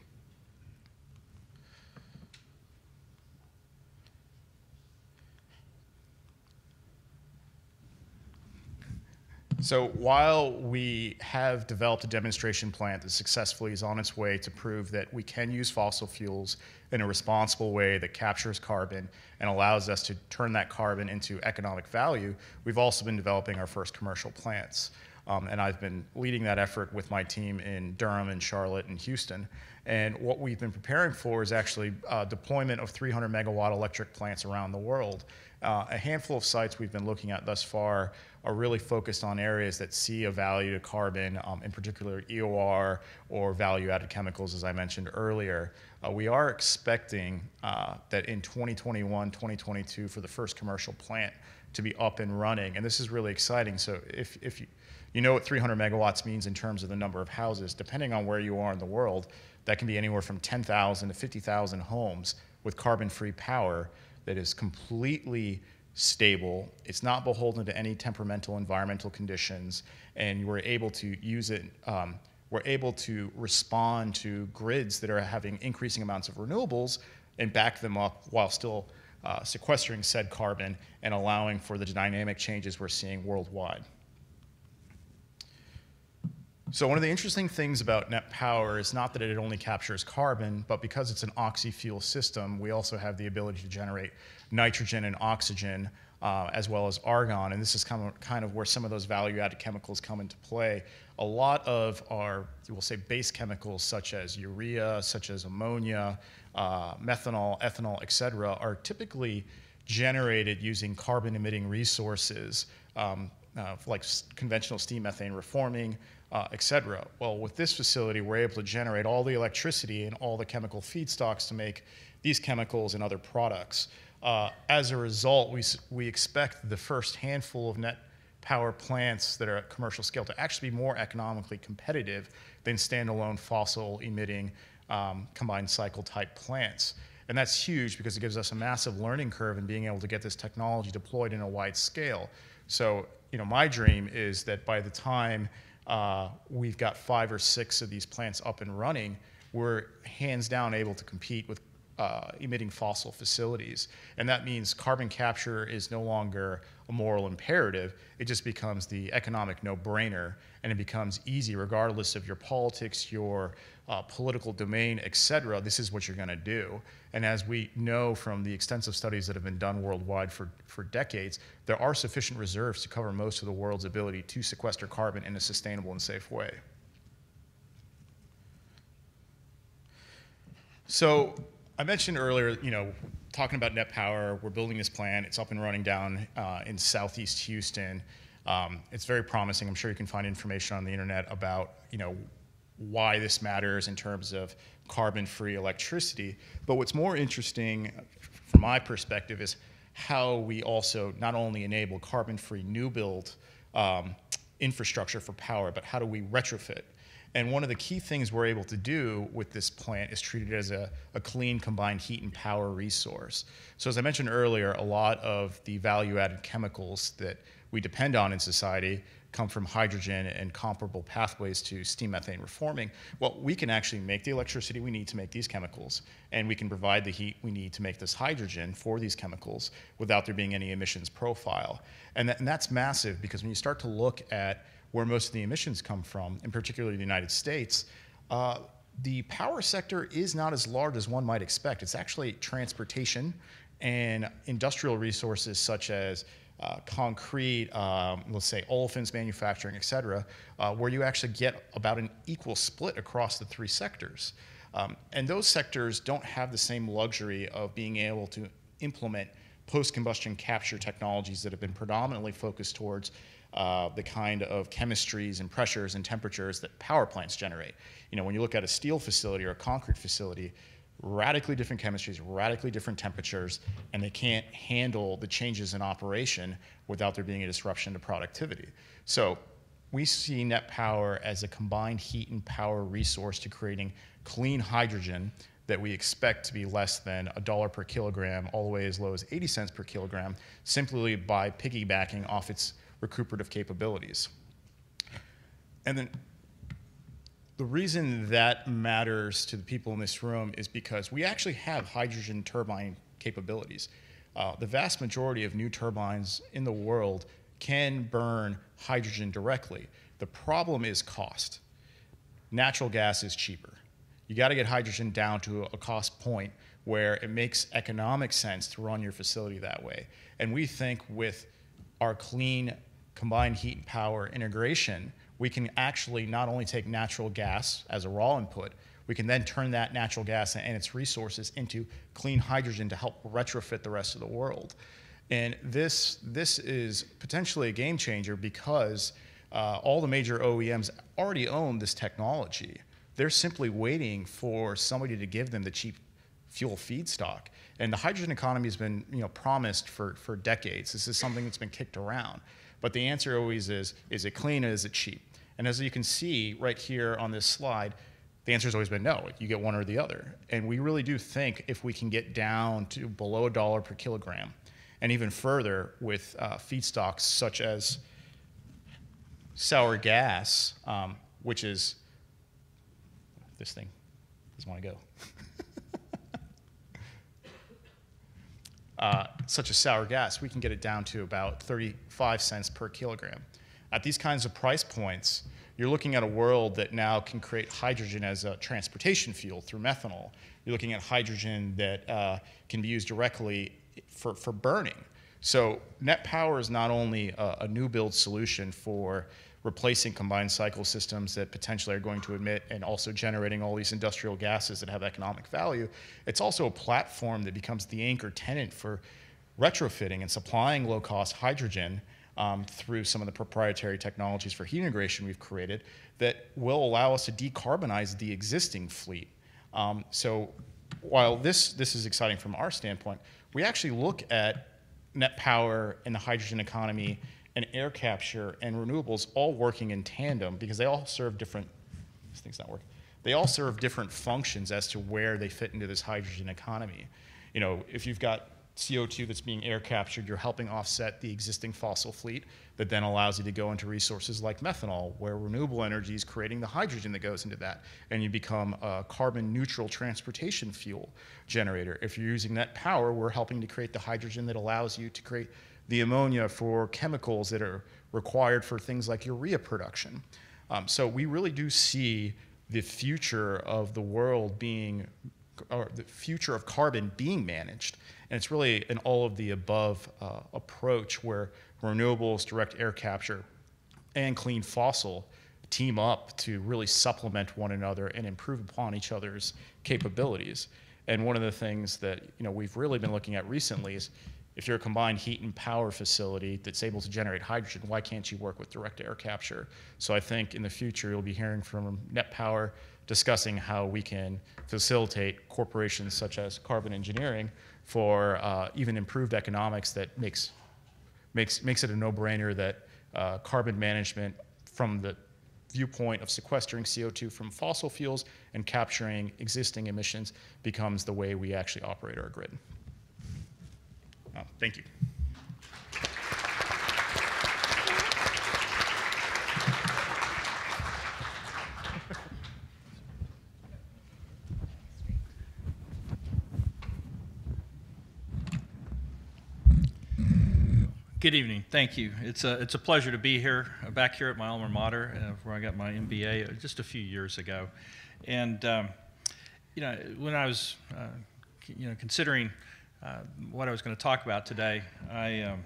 So while we have developed a demonstration plant that successfully is on its way to prove that we can use fossil fuels in a responsible way that captures carbon and allows us to turn that carbon into economic value, we've also been developing our first commercial plants. Um, and I've been leading that effort with my team in Durham and Charlotte and Houston. And what we've been preparing for is actually uh, deployment of 300 megawatt electric plants around the world. Uh, a handful of sites we've been looking at thus far are really focused on areas that see a value to carbon, um, in particular EOR or value-added chemicals, as I mentioned earlier. Uh, we are expecting uh, that in 2021, 2022, for the first commercial plant to be up and running, and this is really exciting. So if, if you, you know what 300 megawatts means in terms of the number of houses, depending on where you are in the world, that can be anywhere from 10,000 to 50,000 homes with carbon-free power that is completely stable. It's not beholden to any temperamental environmental conditions, and you are able to use it. Um, we're able to respond to grids that are having increasing amounts of renewables and back them up while still uh, sequestering said carbon and allowing for the dynamic changes we're seeing worldwide. So one of the interesting things about net power is not that it only captures carbon, but because it's an oxy-fuel system, we also have the ability to generate nitrogen and oxygen, uh, as well as argon. And this is kind of, kind of where some of those value-added chemicals come into play. A lot of our, we'll say, base chemicals, such as urea, such as ammonia, uh, methanol, ethanol, et cetera, are typically generated using carbon-emitting resources, um, uh, like conventional steam methane reforming, uh, et cetera. Well, with this facility, we're able to generate all the electricity and all the chemical feedstocks to make these chemicals and other products. Uh, as a result, we, we expect the first handful of net power plants that are at commercial scale to actually be more economically competitive than standalone fossil emitting um, combined cycle type plants. And that's huge because it gives us a massive learning curve in being able to get this technology deployed in a wide scale. So, you know, my dream is that by the time uh, we've got five or six of these plants up and running, we're hands down able to compete with uh, emitting fossil facilities. And that means carbon capture is no longer a moral imperative. It just becomes the economic no brainer and it becomes easy regardless of your politics, your uh, political domain, et cetera. This is what you're going to do. And as we know from the extensive studies that have been done worldwide for, for decades, there are sufficient reserves to cover most of the world's ability to sequester carbon in a sustainable and safe way. So I mentioned earlier, you know, talking about net power, we're building this plant. It's up and running down uh, in southeast Houston. Um, it's very promising. I'm sure you can find information on the internet about, you know, why this matters in terms of carbon-free electricity. But what's more interesting, from my perspective, is how we also not only enable carbon-free new build um, infrastructure for power, but how do we retrofit and one of the key things we're able to do with this plant is treat it as a, a, clean combined heat and power resource. So as I mentioned earlier, a lot of the value-added chemicals that we depend on in society come from hydrogen and comparable pathways to steam methane reforming. Well, we can actually make the electricity we need to make these chemicals, and we can provide the heat we need to make this hydrogen for these chemicals without there being any emissions profile. And, and that's massive because when you start to look at where most of the emissions come from, in particular the United States, uh, the power sector is not as large as one might expect. It's actually transportation and industrial resources such as uh, concrete, um, let's say olefins manufacturing, et cetera, uh, where you actually get about an equal split across the three sectors. Um, and those sectors don't have the same luxury of being able to implement post-combustion capture technologies that have been predominantly focused towards uh, the kind of chemistries and pressures and temperatures that power plants generate. You know, when you look at a steel facility or a concrete facility, radically different chemistries, radically different temperatures, and they can't handle the changes in operation without there being a disruption to productivity. So we see net power as a combined heat and power resource to creating clean hydrogen that we expect to be less than a dollar per kilogram, all the way as low as 80 cents per kilogram, simply by piggybacking off its recuperative capabilities. And then the reason that matters to the people in this room is because we actually have hydrogen turbine capabilities. Uh, the vast majority of new turbines in the world can burn hydrogen directly. The problem is cost. Natural gas is cheaper. You got to get hydrogen down to a cost point where it makes economic sense to run your facility that way. And we think with our clean combined heat and power integration, we can actually not only take natural gas as a raw input, we can then turn that natural gas and its resources into clean hydrogen to help retrofit the rest of the world. And this, this is potentially a game changer because uh, all the major OEMs already own this technology. They're simply waiting for somebody to give them the cheap fuel feedstock. And the hydrogen economy has been you know, promised for, for decades. This is something that's been kicked around. But the answer always is, is it clean is it cheap? And as you can see right here on this slide, the answer has always been no. You get one or the other. And we really do think if we can get down to below a dollar per kilogram, and even further with uh, feedstocks such as sour gas, um, which is this thing doesn't want to go. Uh, such as sour gas, we can get it down to about 35 cents per kilogram. At these kinds of price points, you're looking at a world that now can create hydrogen as a transportation fuel through methanol. You're looking at hydrogen that uh, can be used directly for, for burning. So net power is not only a, a new build solution for replacing combined cycle systems that potentially are going to emit and also generating all these industrial gases that have economic value. It's also a platform that becomes the anchor tenant for retrofitting and supplying low cost hydrogen um, through some of the proprietary technologies for heat integration we've created that will allow us to decarbonize the existing fleet. Um, so while this, this is exciting from our standpoint, we actually look at net power and the hydrogen economy and air capture and renewables all working in tandem because they all serve different, this thing's not working, they all serve different functions as to where they fit into this hydrogen economy. You know, if you've got CO2 that's being air captured, you're helping offset the existing fossil fleet that then allows you to go into resources like methanol, where renewable energy is creating the hydrogen that goes into that, and you become a carbon neutral transportation fuel generator. If you're using net power, we're helping to create the hydrogen that allows you to create the ammonia for chemicals that are required for things like urea production. Um, so we really do see the future of the world being, or the future of carbon being managed. And it's really an all of the above uh, approach where renewables, direct air capture, and clean fossil team up to really supplement one another and improve upon each other's capabilities. And one of the things that you know we've really been looking at recently is if you're a combined heat and power facility that's able to generate hydrogen, why can't you work with direct air capture? So I think in the future you'll be hearing from Net Power discussing how we can facilitate corporations such as Carbon Engineering for uh, even improved economics that makes makes makes it a no-brainer that uh, carbon management from the viewpoint of sequestering CO2 from fossil fuels and capturing existing emissions becomes the way we actually operate our grid. Uh, thank you. Good evening. Thank you. It's a, it's a pleasure to be here, uh, back here at my alma mater, uh, where I got my MBA uh, just a few years ago. And, um, you know, when I was, uh, you know, considering uh, what I was going to talk about today, I, um,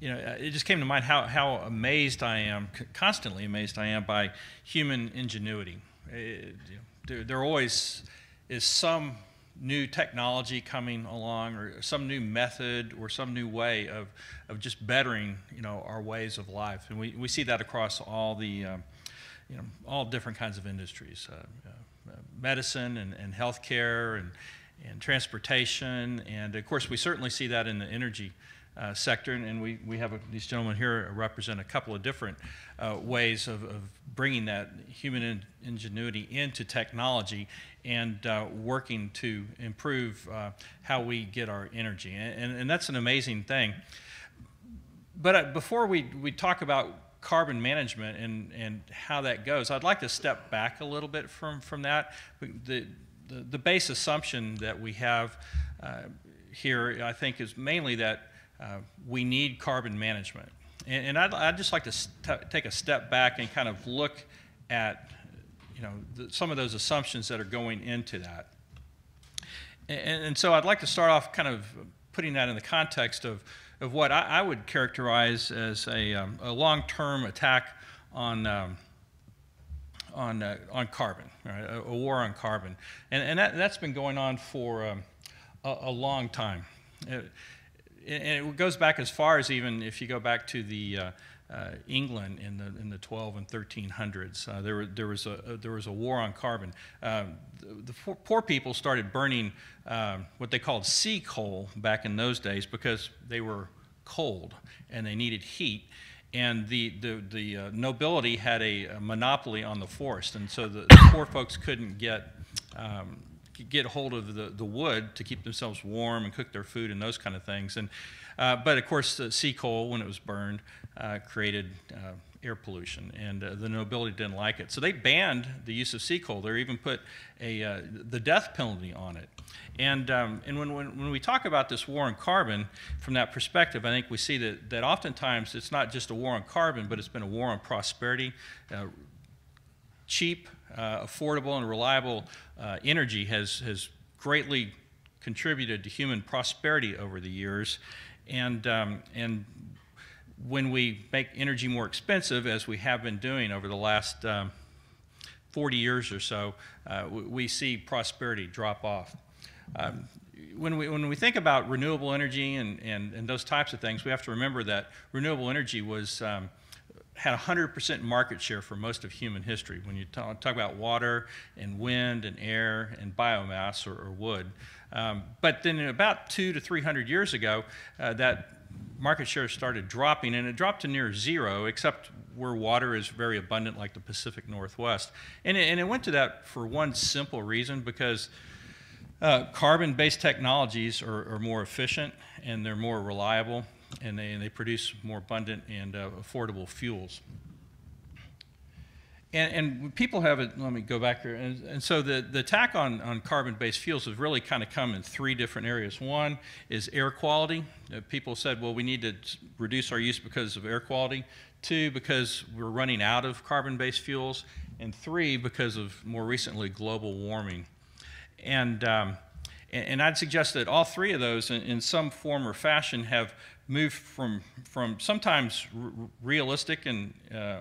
you know, it just came to mind how, how amazed I am, constantly amazed I am by human ingenuity. It, you know, there, there always is some new technology coming along or some new method or some new way of, of just bettering you know our ways of life and we, we see that across all the um, you know all different kinds of industries uh, uh, medicine and, and healthcare and, and transportation and of course we certainly see that in the energy uh, sector, and, we, we have a, these gentlemen here represent a couple of different uh, ways of, of, bringing that human in, ingenuity into technology and uh, working to improve uh, how we get our energy. And, and, and that's an amazing thing. But uh, before we, we talk about carbon management and, and how that goes, I'd like to step back a little bit from, from that. The, the, base assumption that we have uh, here, I think, is mainly that uh, we need carbon management. And, and I'd, I'd, just like to take a step back and kind of look at you know, the, some of those assumptions that are going into that. And, and, so I'd like to start off kind of putting that in the context of, of what I, I would characterize as a, um, a long term attack on. Um, on, uh, on carbon, right? a, a, war on carbon. And, and that, has been going on for um, a, a, long time. It, and it goes back as far as even if you go back to the uh, uh, England in the in the 12 and 1300s. Uh, there, were, there was a uh, there was a war on carbon. Um, the, the, poor people started burning um, what they called sea coal back in those days because they were cold and they needed heat. And the the, the uh, nobility had a, a, monopoly on the forest, and so the, the poor folks couldn't get um, get hold of the, the wood to keep themselves warm and cook their food and those kind of things. And, uh, but of course, the sea coal, when it was burned, uh, created uh, air pollution, and uh, the nobility didn't like it. So they banned the use of sea coal. They even put a, uh, the death penalty on it. And, um, and when, when, when, we talk about this war on carbon from that perspective, I think we see that, that oftentimes it's not just a war on carbon, but it's been a war on prosperity. Uh, cheap, uh, affordable, and reliable uh, energy has, has greatly contributed to human prosperity over the years. And, um, and when we make energy more expensive, as we have been doing over the last um, 40 years or so, uh, we see prosperity drop off. Um, when we, when we think about renewable energy and, and, and those types of things, we have to remember that renewable energy was um, had 100% market share for most of human history. When you talk, talk about water and wind and air and biomass or, or wood. Um, but then about two to 300 years ago, uh, that market share started dropping and it dropped to near zero, except where water is very abundant, like the Pacific Northwest. And it, and it went to that for one simple reason because Uh, carbon-based technologies are, are, more efficient and they're more reliable, and they, and they produce more abundant and uh, affordable fuels. And, and, people have it, let me go back here. And, and so the, the attack on, on carbon based fuels has really kind of come in three different areas. One is air quality. Uh, people said, well, we need to reduce our use because of air quality. Two, because we're running out of carbon based fuels. And three, because of more recently global warming. And, um, and, I'd suggest that all three of those, in, in some form or fashion, have moved from, from sometimes realistic and uh,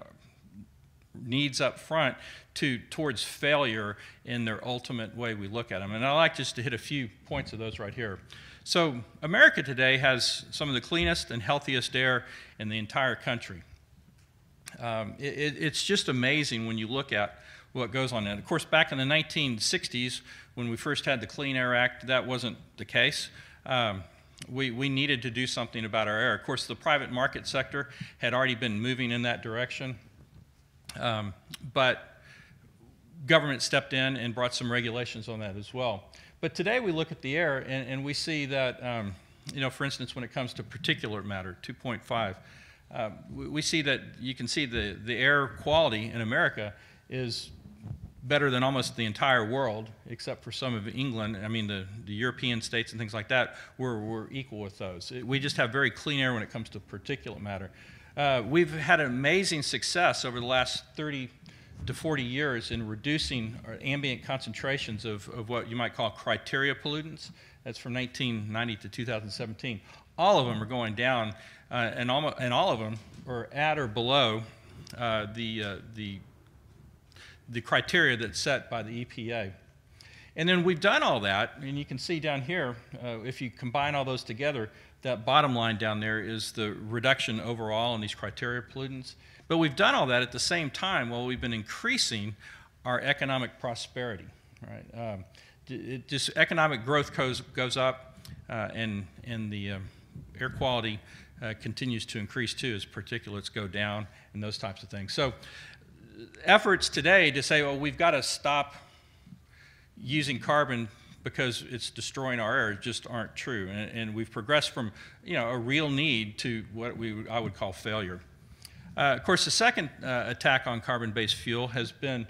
needs up front to towards failure in their ultimate way we look at them. And I'd like just to hit a few points of those right here. So America today has some of the cleanest and healthiest air in the entire country. Um, it, it's just amazing when you look at what goes on. And of course, back in the 1960s, when we first had the Clean Air Act, that wasn't the case. Um, we, we needed to do something about our air. Of course, the private market sector had already been moving in that direction. Um, but government stepped in and brought some regulations on that as well. But today we look at the air and, and we see that, um, you know, for instance, when it comes to particulate matter, 2.5, uh, we, we, see that you can see the, the air quality in America is better than almost the entire world, except for some of England. I mean, the, the European states and things like that, we're, we're equal with those. We just have very clean air when it comes to particulate matter. Uh, we've had an amazing success over the last 30 to 40 years in reducing ambient concentrations of, of what you might call criteria pollutants. That's from 1990 to 2017. All of them are going down, uh, and, almost, and all of them are at or below uh, the, uh, the, the criteria that's set by the EPA. And then we've done all that, and you can see down here, uh, if you combine all those together, that bottom line down there is the reduction overall in these criteria pollutants. But we've done all that at the same time while we've been increasing our economic prosperity. Right? Um, it just economic growth goes, goes up, uh, and and the um, air quality uh, continues to increase too as particulates go down and those types of things. So efforts today to say, well, we've got to stop using carbon because it's destroying our air just aren't true. And, and, we've progressed from you know, a real need to what we, I would call failure. Uh, of course, the second uh, attack on carbon based fuel has been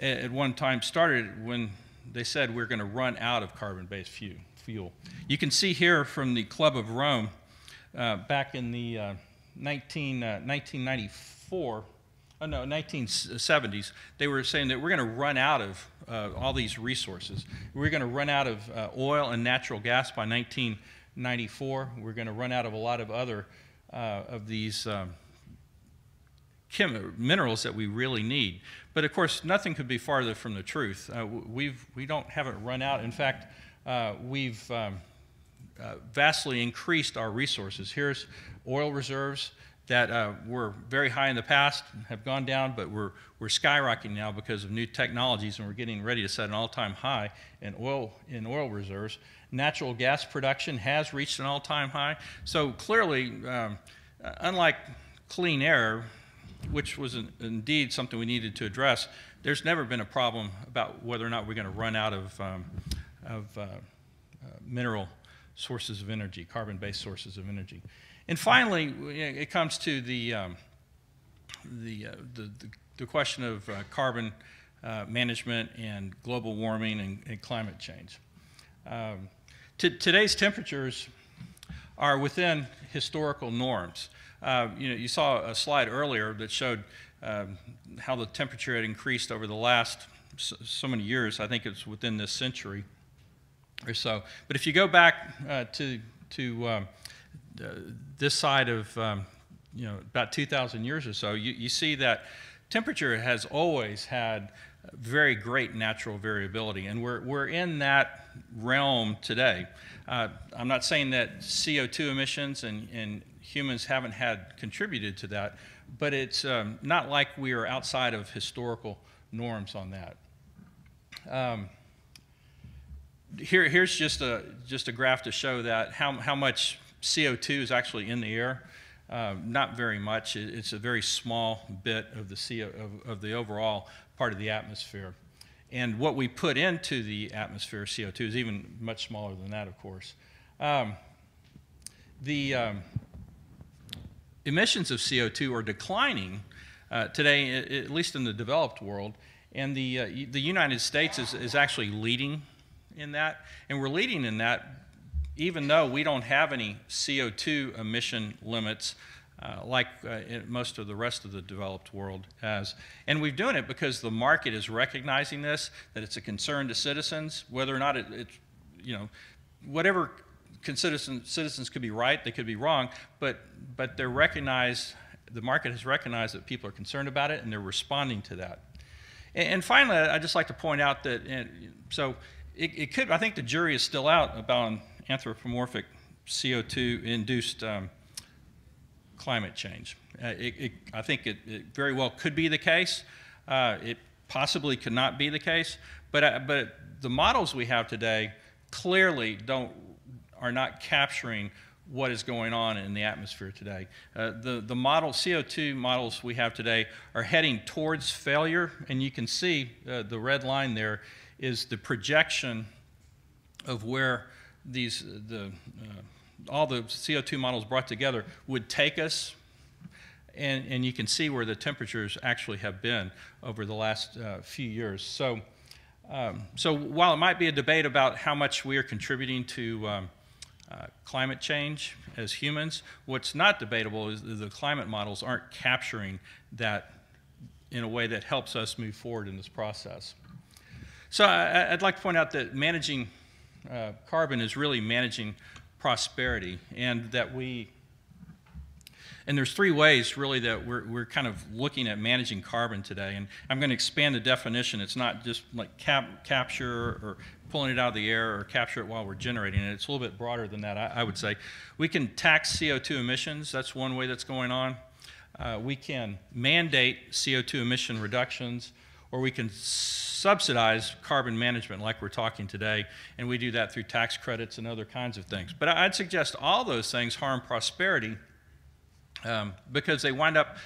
at one time started when they said we're going to run out of carbon based fuel. You can see here from the Club of Rome uh, back in the 19, 1994 uh, oh no, 1970s, they were saying that we're going to run out of uh, all these resources. We're going to run out of uh, oil and natural gas by 1994. We're going to run out of a lot of other uh, of these um, minerals that we really need. But of course, nothing could be farther from the truth. Uh, we've, we don't haven't run out. In fact, uh, we've um, uh, vastly increased our resources. Here's oil reserves that uh, were very high in the past, have gone down, but we're, we're skyrocketing now because of new technologies, and we're getting ready to set an all-time high in oil, in oil reserves. Natural gas production has reached an all-time high. So clearly, um, unlike clean air, which was an, indeed something we needed to address, there's never been a problem about whether or not we're going to run out of, um, of uh, uh, mineral sources of energy, carbon-based sources of energy. And finally, it comes to the, um, the, uh, the, the, question of uh, carbon uh, management and global warming and, and climate change. Um, today's temperatures are within historical norms. Uh, you know, you saw a slide earlier that showed um, how the temperature had increased over the last so, so, many years. I think it's within this century or so. But if you go back uh, to, to um, this side of um, you know about 2,000 years or so, you, you see that temperature has always had very great natural variability, and we're, we're in that realm today. Uh, I'm not saying that CO2 emissions and, and humans haven't had contributed to that, but it's um, not like we are outside of historical norms on that. Um, here, here's just a, just a graph to show that how, how much CO2 is actually in the air. Uh, not very much. It's a very small bit of the, CO, of, of the overall part of the atmosphere. and what we put into the atmosphere, CO2, is even much smaller than that, of course. Um, the um, emissions of CO2 are declining uh, today, at least in the developed world, and the, uh, the United States is, is actually leading in that. And we're leading in that even though we don't have any CO2 emission limits uh, like uh, most of the rest of the developed world has. And we're doing it because the market is recognizing this, that it's a concern to citizens, whether or not it, it's, you know, whatever citizens, citizens could be right, they could be wrong, but, but they're recognized, the market has recognized that people are concerned about it and they're responding to that. And, and finally, I'd just like to point out that, and, so it, it, could, I think the jury is still out about anthropomorphic CO2 induced um, climate change. Uh, it, it, I think it, very well could be the case. Uh, it possibly could not be the case, but, uh, but the models we have today clearly don't, are not capturing what is going on in the atmosphere today. Uh, the, the model, CO2 models we have today are heading towards failure, and you can see uh, the red line there is the projection of where these, the, uh, all the CO2 models brought together would take us and, and you can see where the temperatures actually have been over the last uh, few years. So, um, so while it might be a debate about how much we are contributing to um, uh, climate change as humans, what's not debatable is the climate models aren't capturing that in a way that helps us move forward in this process. So I, would like to point out that managing uh, carbon is really managing prosperity, and that we and there's three ways really that we're, we're kind of looking at managing carbon today. And I'm going to expand the definition. It's not just like cap, capture or pulling it out of the air or capture it while we're generating it. It's a little bit broader than that, I, I would say. We can tax CO2 emissions. That's one way that's going on. Uh, we can mandate CO2 emission reductions or we can subsidize carbon management like we're talking today, and we do that through tax credits and other kinds of things. But I'd suggest all those things harm prosperity um, because they wind up,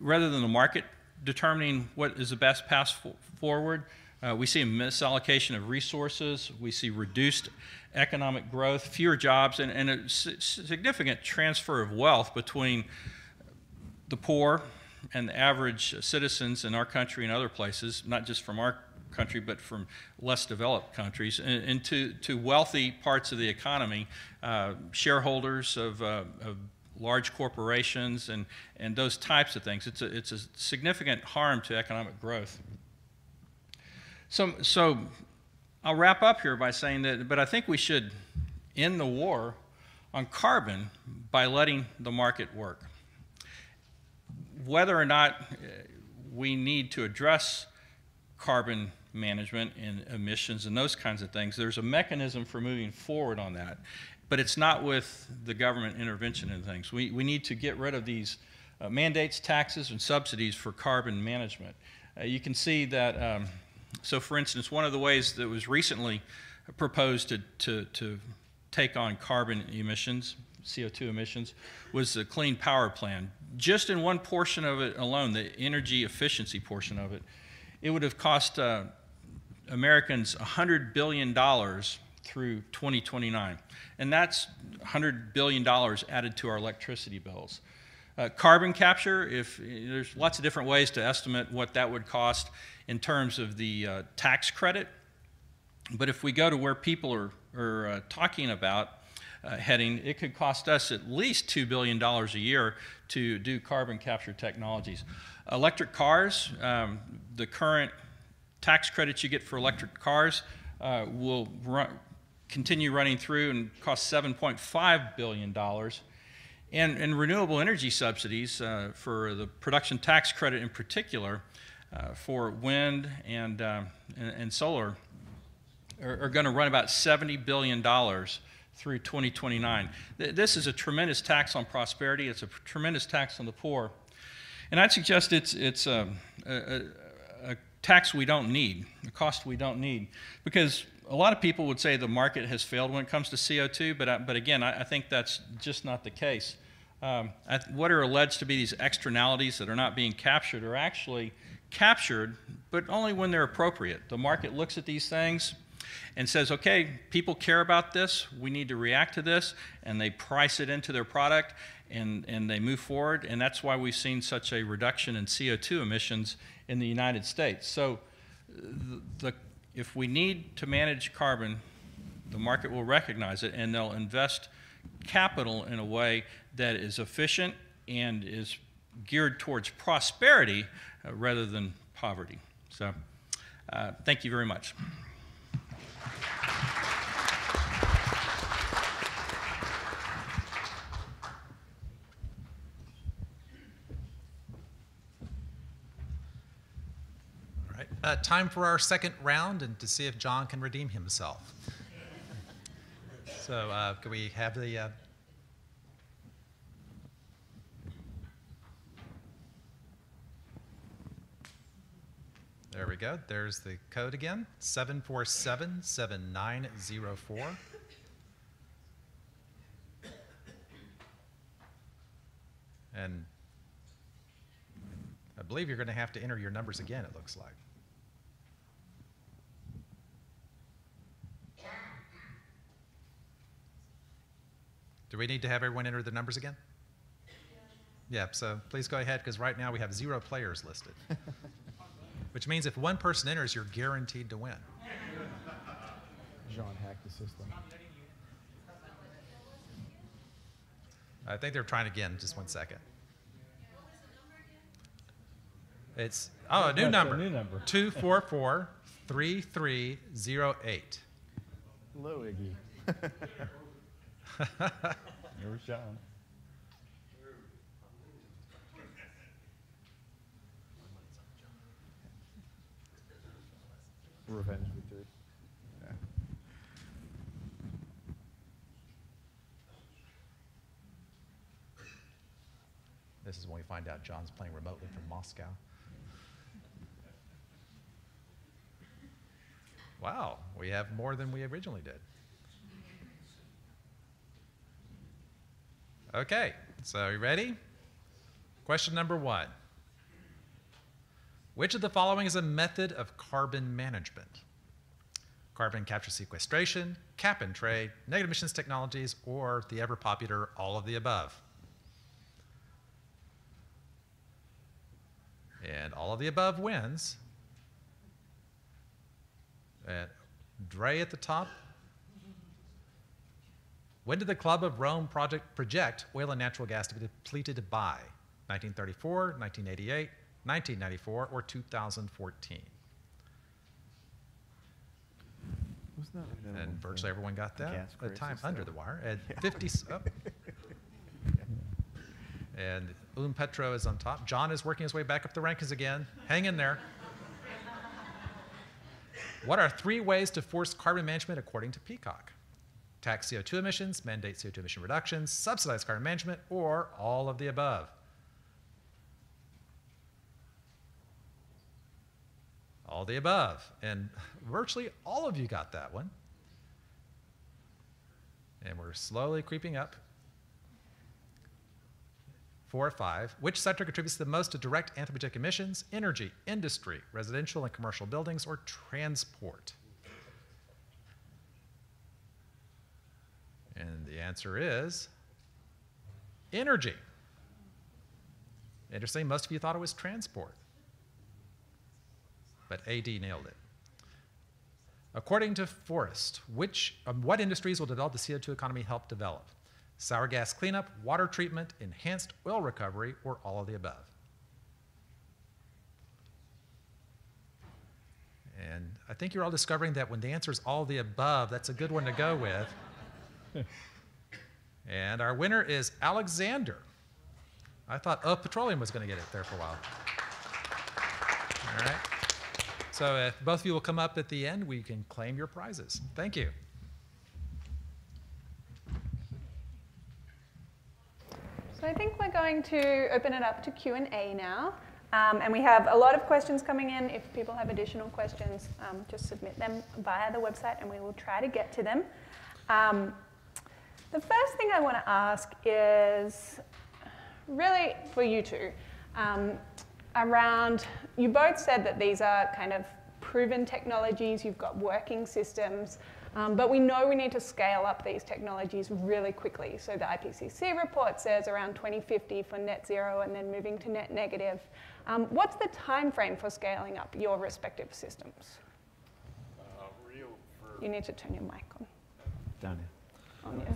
rather than the market determining what is the best path forward, uh, we see a misallocation of resources, we see reduced economic growth, fewer jobs, and, and a significant transfer of wealth between the poor and the average citizens in our country and other places, not just from our country, but from less developed countries, into to wealthy parts of the economy, uh, shareholders of, uh, of, large corporations and, and those types of things. It's a, it's a significant harm to economic growth. So, so I'll wrap up here by saying that, but I think we should end the war on carbon by letting the market work whether or not uh, we need to address carbon management and emissions and those kinds of things, there's a mechanism for moving forward on that. But it's not with the government intervention in things. We, we need to get rid of these uh, mandates, taxes, and subsidies for carbon management. Uh, you can see that, um, so for instance, one of the ways that was recently proposed to, to, to take on carbon emissions, CO2 emissions, was the Clean Power Plan just in one portion of it alone, the energy efficiency portion of it, it would have cost uh, Americans $100 billion through 2029. And that's $100 billion added to our electricity bills. Uh, carbon capture, if there's lots of different ways to estimate what that would cost in terms of the uh, tax credit. But if we go to where people are, are uh, talking about uh, heading, it could cost us at least $2 billion a year to do carbon capture technologies. Electric cars, um, the current tax credits you get for electric cars uh, will run, continue running through and cost $7.5 billion. And, and, renewable energy subsidies uh, for the production tax credit in particular uh, for wind and, uh, and, and, solar are, are going to run about $70 billion through 2029. This is a tremendous tax on prosperity. It's a tremendous tax on the poor. And I'd suggest it's, it's a, a, a tax we don't need, a cost we don't need. Because a lot of people would say the market has failed when it comes to CO2, but, I, but again, I, I, think that's just not the case. Um, I, what are alleged to be these externalities that are not being captured are actually captured, but only when they're appropriate. The market looks at these things and says, okay, people care about this, we need to react to this, and they price it into their product and, and they move forward. And that's why we've seen such a reduction in CO2 emissions in the United States. So the, if we need to manage carbon, the market will recognize it and they'll invest capital in a way that is efficient and is geared towards prosperity uh, rather than poverty. So uh, thank you very much. Uh, time for our second round and to see if John can redeem himself. So uh, can we have the uh, There we go. There's the code again 747 7904. And I believe you're going to have to enter your numbers again, it looks like. Do we need to have everyone enter the numbers again? Yeah, so please go ahead because right now we have zero players listed. [laughs] Which means if one person enters, you're guaranteed to win. John hacked the system. I think they're trying again. Just one second. It's oh a new That's a number. new number. Two four four three three zero eight. Hello, Iggy. [laughs] There's John. Revenge victory. Yeah. This is when we find out John's playing remotely from Moscow. Wow, we have more than we originally did. Okay, so you ready? Question number one Which of the following is a method of carbon management? Carbon capture sequestration, cap and trade, negative emissions technologies, or the ever popular all of the above? And all of the above wins. And Dre at the top. When did the Club of Rome project project oil and natural gas to be depleted by? 1934, 1988, 1994, or 2014? Wasn't that And virtually everyone got that. The time under the [laughs] wire at 50. oh. [laughs] And Un Petro is on top. John is working his way back up the rankings again. Hang in there. What are three ways to force carbon management according to Peacock? Tax CO2 emissions, mandate CO2 emission reductions, subsidize carbon management, or all of the above? All the above. And virtually all of you got that one. And we're slowly creeping up. Four or five. Which sector contributes the most to direct anthropogenic emissions? Energy, industry, residential and commercial buildings, or transport? And the answer is energy. Interesting, most of you thought it was transport. But AD nailed it. According to Forrest, which, um, what industries will develop the CO2 economy help develop? Sour gas cleanup, water treatment, enhanced oil recovery, or all of the above? And I think you're all discovering that when the answer is all the above, that's a good one to go with. [laughs] and our winner is Alexander. I thought oh, petroleum was going to get it there for a while. All right. So if both of you will come up at the end, we can claim your prizes. Thank you. So I think we're going to open it up to Q&A now. Um, and we have a lot of questions coming in. If people have additional questions, um, just submit them via the website and we will try to get to them. Um, the first thing I want to ask is really for you two. Um, around, you both said that these are kind of proven technologies, you've got working systems, um, but we know we need to scale up these technologies really quickly. So the IPCC report says around 2050 for net zero and then moving to net negative. Um, what's the time frame for scaling up your respective systems? Uh, real for You need to turn your mic on. Down here. on you.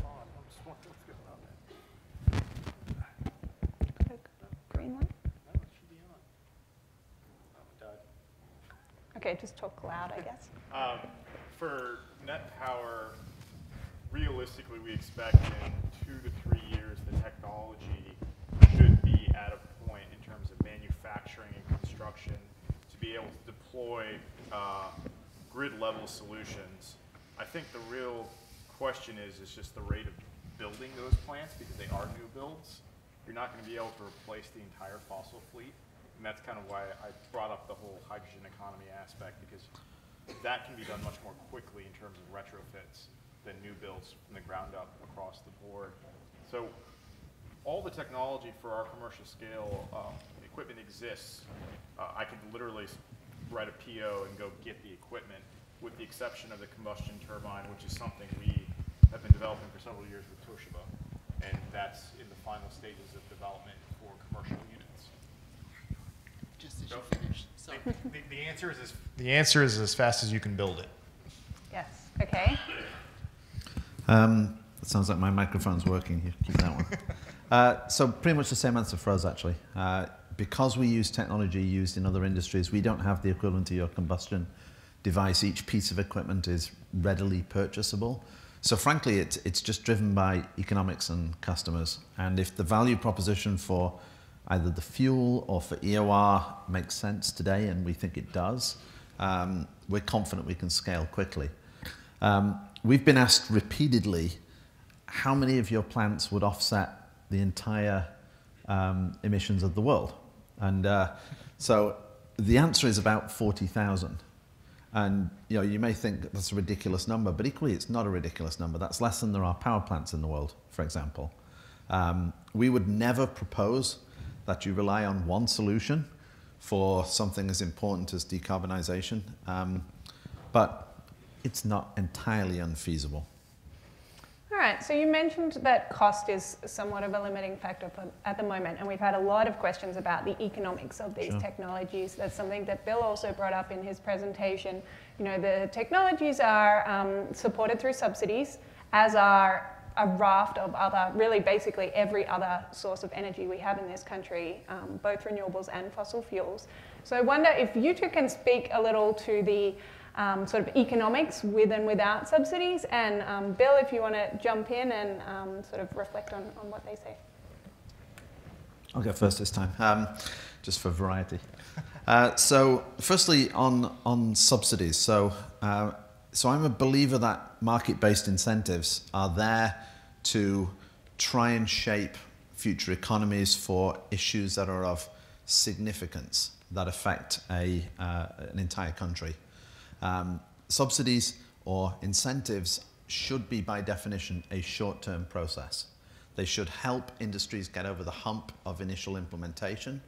Green light? Okay, just talk loud, I guess. [laughs] Um, for Net Power, realistically, we expect in two to three years, the technology should be at a point in terms of manufacturing and construction to be able to deploy uh, grid-level solutions. I think the real question is, is just the rate of building those plants because they are new builds. You're not going to be able to replace the entire fossil fleet. And that's kind of why I brought up the whole hydrogen economy aspect because that can be done much more quickly in terms of retrofits than new builds from the ground up across the board. So all the technology for our commercial scale um, equipment exists. Uh, I could literally write a PO and go get the equipment, with the exception of the combustion turbine, which is something we have been developing for several years with Toshiba, and that's in the final stages of development for commercial units. Just as you Go. finish. So, The, the- the answer is as the answer is as fast as you can build it. Yes, okay. Um, it sounds like my microphone's working. You keep that one. [laughs] uh, so pretty much the same answer for us, actually. Uh, because we use technology used in other industries, we don't have the equivalent to your combustion device. Each piece of equipment is readily purchasable. So frankly, it's, it's just driven by economics and customers. And if the value proposition for either the fuel or for EOR makes sense today, and we think it does, um, we're confident we can scale quickly. Um, we've been asked repeatedly how many of your plants would offset the entire um, emissions of the world. And uh, so the answer is about 40,000. And you know, you may think that's a ridiculous number, but equally it's not a ridiculous number. That's less than there are power plants in the world, for example. Um, we would never propose that you rely on one solution for something as important as decarbonisation, um, but it's not entirely unfeasible. All right, so you mentioned that cost is somewhat of a limiting factor for, at the moment, and we've had a lot of questions about the economics of these Sure. technologies. That's something that Bill also brought up in his presentation. You know, the technologies are um, supported through subsidies, as are a raft of other, really basically every other source of energy we have in this country, um, both renewables and fossil fuels. So I wonder if you two can speak a little to the um, sort of economics with and without subsidies. And um, Bill, if you want to jump in and um, sort of reflect on, on what they say. I'll go first this time, um, just for variety. Uh, so, firstly, on on subsidies. So, uh, so I'm a believer that market-based incentives are there to try and shape future economies for issues that are of significance that affect a uh, an entire country. Um, subsidies or incentives should be, by definition, a short-term process. They should help industries get over the hump of initial implementation.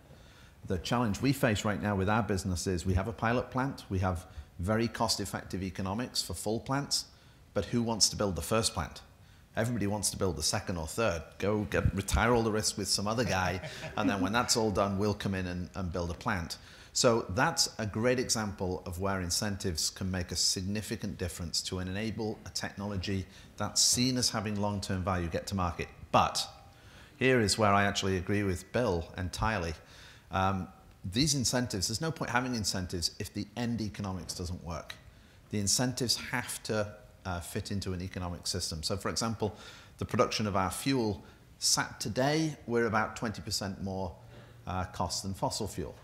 The challenge we face right now with our business is we have a pilot plant, we have very cost effective economics for full plants, but who wants to build the first plant? Everybody wants to build the second or third. Go get, retire all the risk with some other guy, [laughs] and then when that's all done, we'll come in and, and build a plant. So that's a great example of where incentives can make a significant difference to enable a technology that's seen as having long term value get to market. But here is where I actually agree with Bill entirely. Um, these incentives, there's no point having incentives if the end economics doesn't work. The incentives have to uh, fit into an economic system. So, for example, the production of our fuel, sat today, we're about 20% more uh, cost than fossil fuel.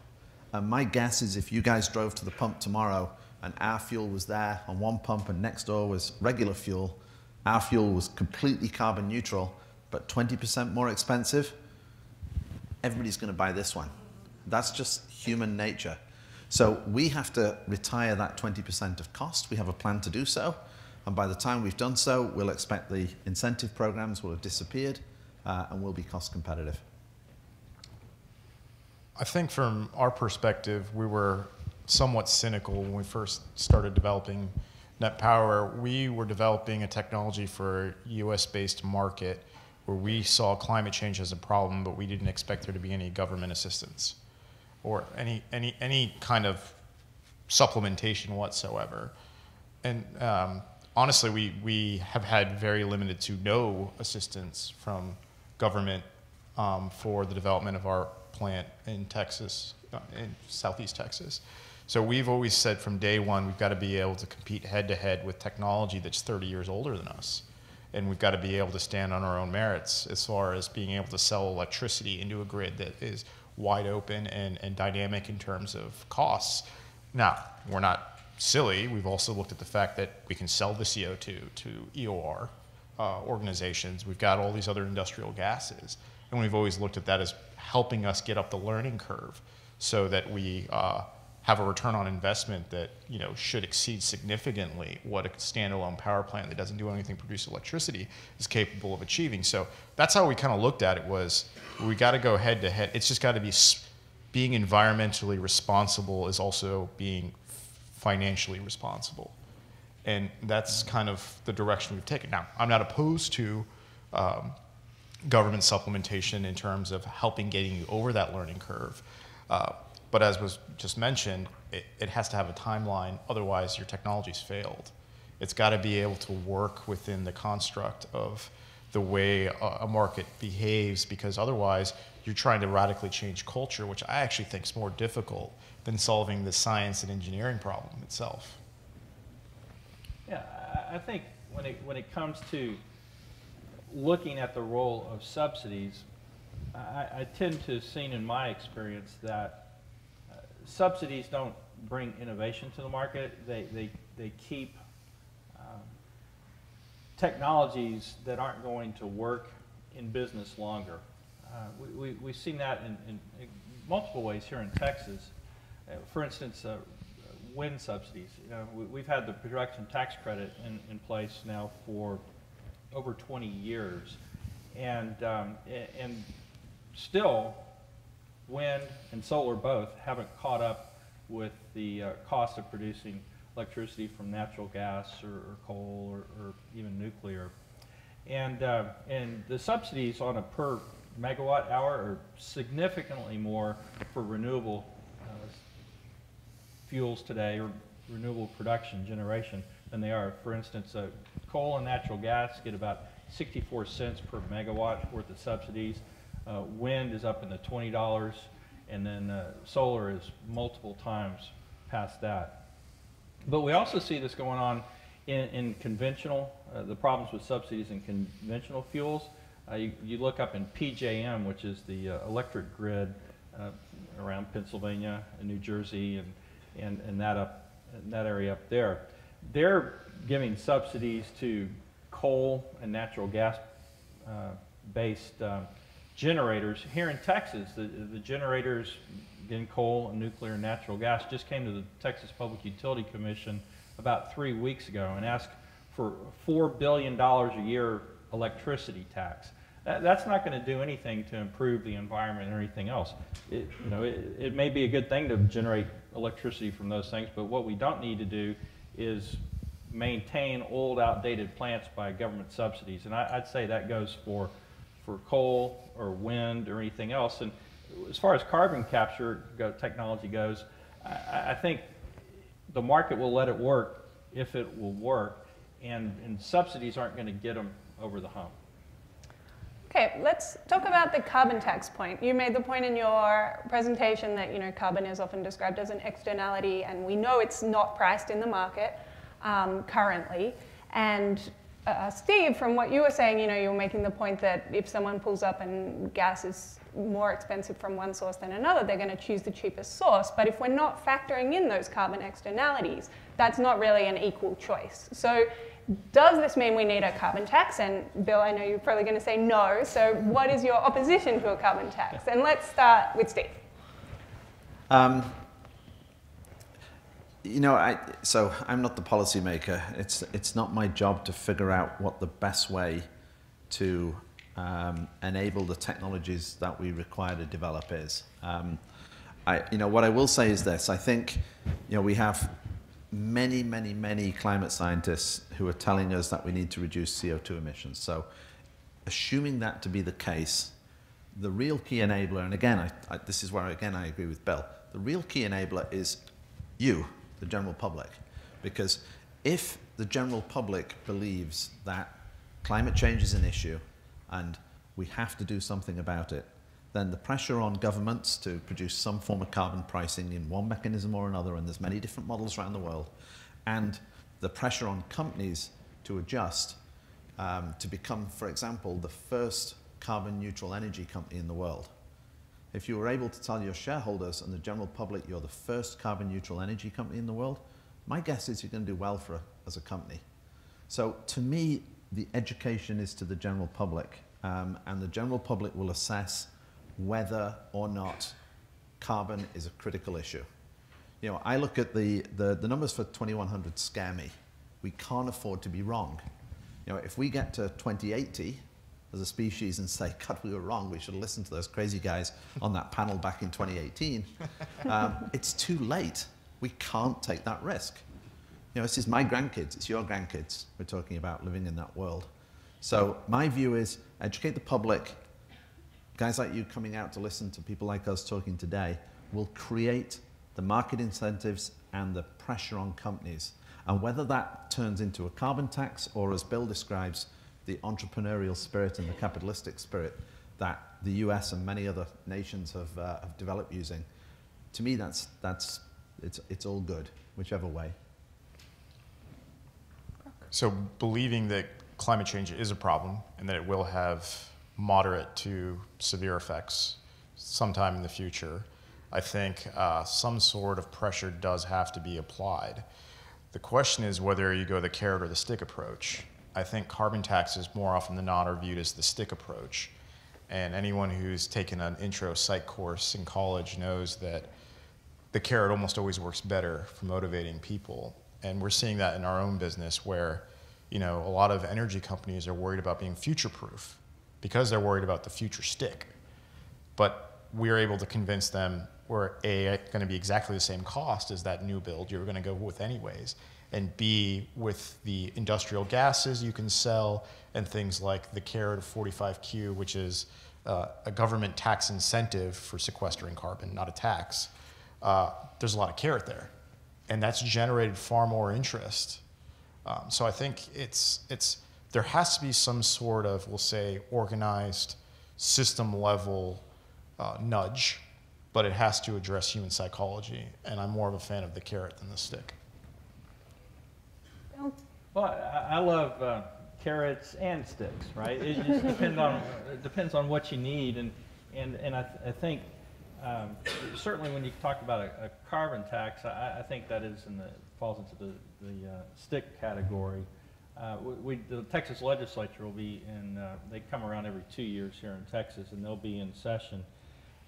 And my guess is if you guys drove to the pump tomorrow and our fuel was there on one pump and next door was regular fuel, our fuel was completely carbon neutral, but 20% more expensive, everybody's going to buy this one. That's just human nature. So we have to retire that 20% of cost. We have a plan to do so. And by the time we've done so, we'll expect the incentive programs will have disappeared uh, and we'll be cost competitive. I think from our perspective, we were somewhat cynical when we first started developing Net Power. We were developing a technology for a US-based market where we saw climate change as a problem, but we didn't expect there to be any government assistance or any, any, any kind of supplementation whatsoever. And um, honestly, we, we have had very limited to no assistance from government um, for the development of our plant in Texas, uh, in Southeast Texas. So we've always said from day one, we've got to be able to compete head to head with technology that's 30 years older than us. And we've got to be able to stand on our own merits as far as being able to sell electricity into a grid that is wide open and, and dynamic in terms of costs. Now, we're not silly. We've also looked at the fact that we can sell the CO2 to EOR uh, organizations. We've got all these other industrial gases. And we've always looked at that as helping us get up the learning curve so that we uh, have a return on investment that you know should exceed significantly what a standalone power plant that doesn't do anything produce electricity is capable of achieving. So that's how we kind of looked at it was we got to go head to head. It's just got to be being environmentally responsible is also being financially responsible. And that's kind of the direction we've taken. Now, I'm not opposed to um, government supplementation in terms of helping getting you over that learning curve. Uh, but as was just mentioned, it, it has to have a timeline, otherwise your technology's failed. It's got to be able to work within the construct of the way a, market behaves, because otherwise you're trying to radically change culture, which I actually think is more difficult than solving the science and engineering problem itself. Yeah, I think when it, when it comes to looking at the role of subsidies, I, I tend to have seen in my experience that uh, subsidies don't bring innovation to the market. They, they, they keep technologies that aren't going to work in business longer. Uh, we, we, we've seen that in, in, in, multiple ways here in Texas. Uh, for instance, uh, wind subsidies. You know, we, have had the production tax credit in, in place now for over 20 years. And, um, and still, wind and solar both haven't caught up with the uh, cost of producing electricity from natural gas or, or coal or, or, even nuclear. And, uh, and the subsidies on a per megawatt hour are significantly more for renewable uh, fuels today or renewable production generation than they are. For instance, uh, coal and natural gas get about 64 cents per megawatt worth of subsidies. Uh, wind is up in the $20, and then uh, solar is multiple times past that. But we also see this going on in, in conventional, uh, the problems with subsidies in conventional fuels. Uh, you, you, look up in PJM, which is the uh, electric grid uh, around Pennsylvania and New Jersey and, and, and that, up, that area up there. They're giving subsidies to coal and natural gas uh, based uh, generators. Here in Texas, the, the generators in coal and nuclear and natural gas just came to the Texas Public Utility Commission about three weeks ago and asked for $4 billion a year electricity tax. That, that's not going to do anything to improve the environment or anything else. It, you know, it, it may be a good thing to generate electricity from those things, but what we don't need to do is maintain old, outdated plants by government subsidies. And I, would say that goes for, for coal or wind or anything else. And as far as carbon capture go, technology goes, I, I, think the market will let it work if it will work, and, and subsidies aren't going to get them over the hump. Okay, let's talk about the carbon tax point. You made the point in your presentation that you know carbon is often described as an externality, and we know it's not priced in the market um, currently. And uh, Steve, from what you were saying, you know, you were making the point that if someone pulls up and gas is more expensive from one source than another, they're going to choose the cheapest source. But if we're not factoring in those carbon externalities, that's not really an equal choice. So does this mean we need a carbon tax? And Bill, I know you're probably going to say no. So what is your opposition to a carbon tax? And let's start with Steve. Um, you know, I, so I'm not the policymaker. It's, it's not my job to figure out what the best way to um, enable the technologies that we require to develop is. Um, I, you know, what I will say is this: I think, you know, we have many, many, many climate scientists who are telling us that we need to reduce CO2 emissions. So, assuming that to be the case, the real key enabler, and again, I, I, this is where again I agree with Bill. The real key enabler is you, the general public, because if the general public believes that climate change is an issue and we have to do something about it, then the pressure on governments to produce some form of carbon pricing in one mechanism or another, and there's many different models around the world, and the pressure on companies to adjust um, to become, for example, the first carbon neutral energy company in the world. If you were able to tell your shareholders and the general public you're the first carbon neutral energy company in the world, my guess is you're going to do well for a, as a company. So to me, the education is to the general public, um, and the general public will assess whether or not carbon is a critical issue. You know, I look at the, the, the numbers for 2100 scare me. We can't afford to be wrong. You know, if we get to 2080 as a species and say, God, we were wrong, we should have listened to those crazy guys on that panel back in 2018, [laughs] um, it's too late. We can't take that risk. You know, this is my grandkids, it's your grandkids we're talking about living in that world. So my view is educate the public, guys like you coming out to listen to people like us talking today will create the market incentives and the pressure on companies. And whether that turns into a carbon tax or, as Bill describes, the entrepreneurial spirit and the capitalistic spirit that the US and many other nations have, uh, have developed using, to me, that's, that's, it's, it's all good, whichever way. So, believing that climate change is a problem and that it will have moderate to severe effects sometime in the future, I think uh, some sort of pressure does have to be applied. The question is whether you go the carrot or the stick approach. I think carbon taxes more often than not are viewed as the stick approach. And anyone who's taken an intro psych course in college knows that the carrot almost always works better for motivating people. And we're seeing that in our own business where, you know, a lot of energy companies are worried about being future proof because they're worried about the future stick. But we're able to convince them we're A, going to be exactly the same cost as that new build you're going to go with anyways, and B, with the industrial gases you can sell and things like the carrot of 45Q, which is uh, a government tax incentive for sequestering carbon, not a tax. Uh, there's a lot of carrot there, and that's generated far more interest. Um, so I think it's it's there has to be some sort of, we'll say, organized system level uh, nudge, but it has to address human psychology. And I'm more of a fan of the carrot than the stick. Well, I, I love uh, carrots and sticks, right? It just depends on it depends on what you need, and and and I, th- I think um, certainly when you talk about a, a carbon tax, I, I, think that is in the falls into the the uh, stick category. Uh, we, the Texas legislature will be in, uh, they come around every two years here in Texas, and they'll be in session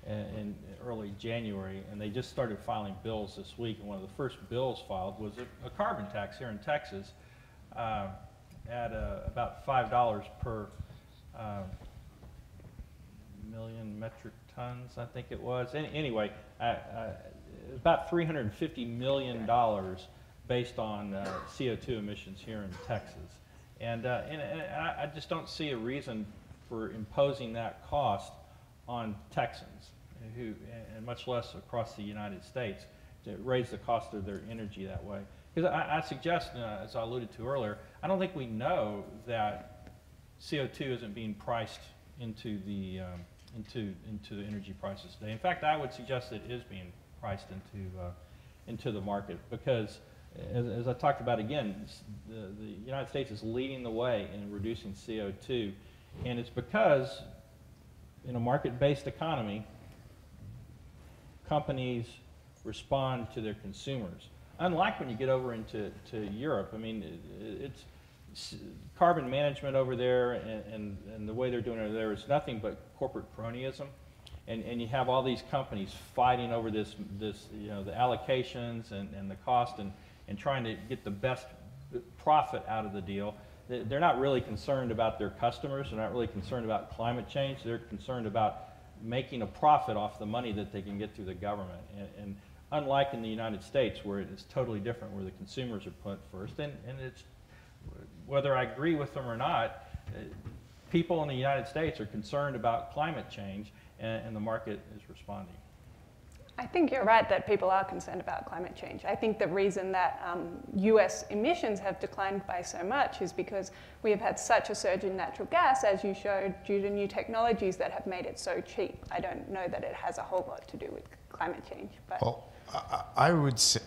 in, in, early January, and they just started filing bills this week, and one of the first bills filed was a, a carbon tax here in Texas uh, at uh, about $5 per uh, million metric tons, I think it was. Any, anyway, about $350 million based on uh, CO2 emissions here in Texas. And, uh, and, and I, I, just don't see a reason for imposing that cost on Texans, who, and much less across the United States, to raise the cost of their energy that way. Because I, I, suggest, uh, as I alluded to earlier, I don't think we know that CO2 isn't being priced into the, um, into, into the energy prices today. In fact, I would suggest it is being priced into, uh, into the market because as, as I talked about again, the, the United States is leading the way in reducing CO2, and it's because in a market-based economy, companies respond to their consumers. Unlike when you get over into to Europe, I mean, it, it's carbon management over there and, and, and, the way they're doing it there is nothing but corporate cronyism. And, and you have all these companies fighting over this, this you know, the allocations and, and the cost. And, and trying to get the best profit out of the deal. they- they're not really concerned about their customers, they're not really concerned about climate change, they're concerned about making a profit off the money that they can get through the government. And, and unlike in the United States, where it is totally different, where the consumers are put first, and, and it's, whether I agree with them or not, uh, people in the United States are concerned about climate change, and, and the market is responding. I think you're right that people are concerned about climate change. I think the reason that um, US emissions have declined by so much is because we have had such a surge in natural gas, as you showed, due to new technologies that have made it so cheap. I don't know that it has a whole lot to do with climate change. But Well, I, I would say,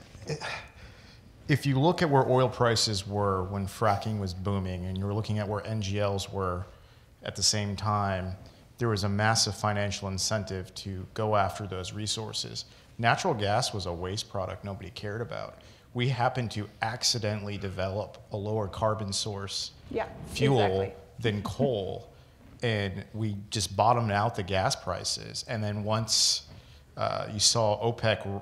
if you look at where oil prices were when fracking was booming, and you were looking at where NGLs were at the same time, there was a massive financial incentive to go after those resources. Natural gas was a waste product nobody cared about. We happened to accidentally develop a lower carbon source Yeah, fuel exactly. than coal, and we just bottomed out the gas prices. And then once uh, you saw OPEC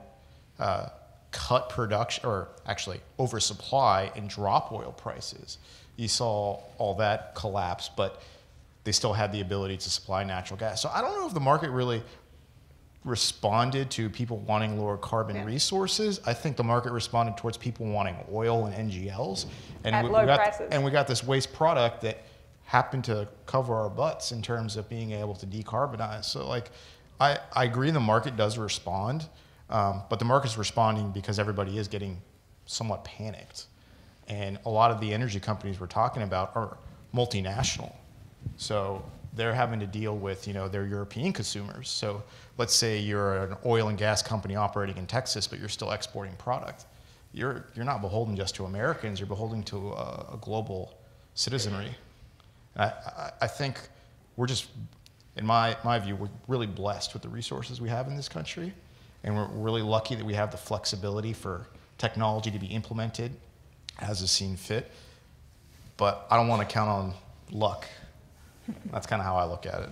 uh, cut production, or actually oversupply and drop oil prices, you saw all that collapse. But they still had the ability to supply natural gas. So I don't know if the market really responded to people wanting lower carbon Yeah. resources. I think the market responded towards people wanting oil and NGLs, and At we, low we got prices. and we got this waste product that happened to cover our butts in terms of being able to decarbonize. So like, I I agree the market does respond, um, but the market's responding because everybody is getting somewhat panicked, and a lot of the energy companies we're talking about are multinational. So they're having to deal with, you know, their European consumers. So let's say you're an oil and gas company operating in Texas, but you're still exporting product. You're, you're not beholden just to Americans, you're beholden to a, a global citizenry. I, I, I think we're just, in my, my view, we're really blessed with the resources we have in this country. And we're really lucky that we have the flexibility for technology to be implemented as is seen fit. But I don't want to count on luck. That's kind of how I look at it.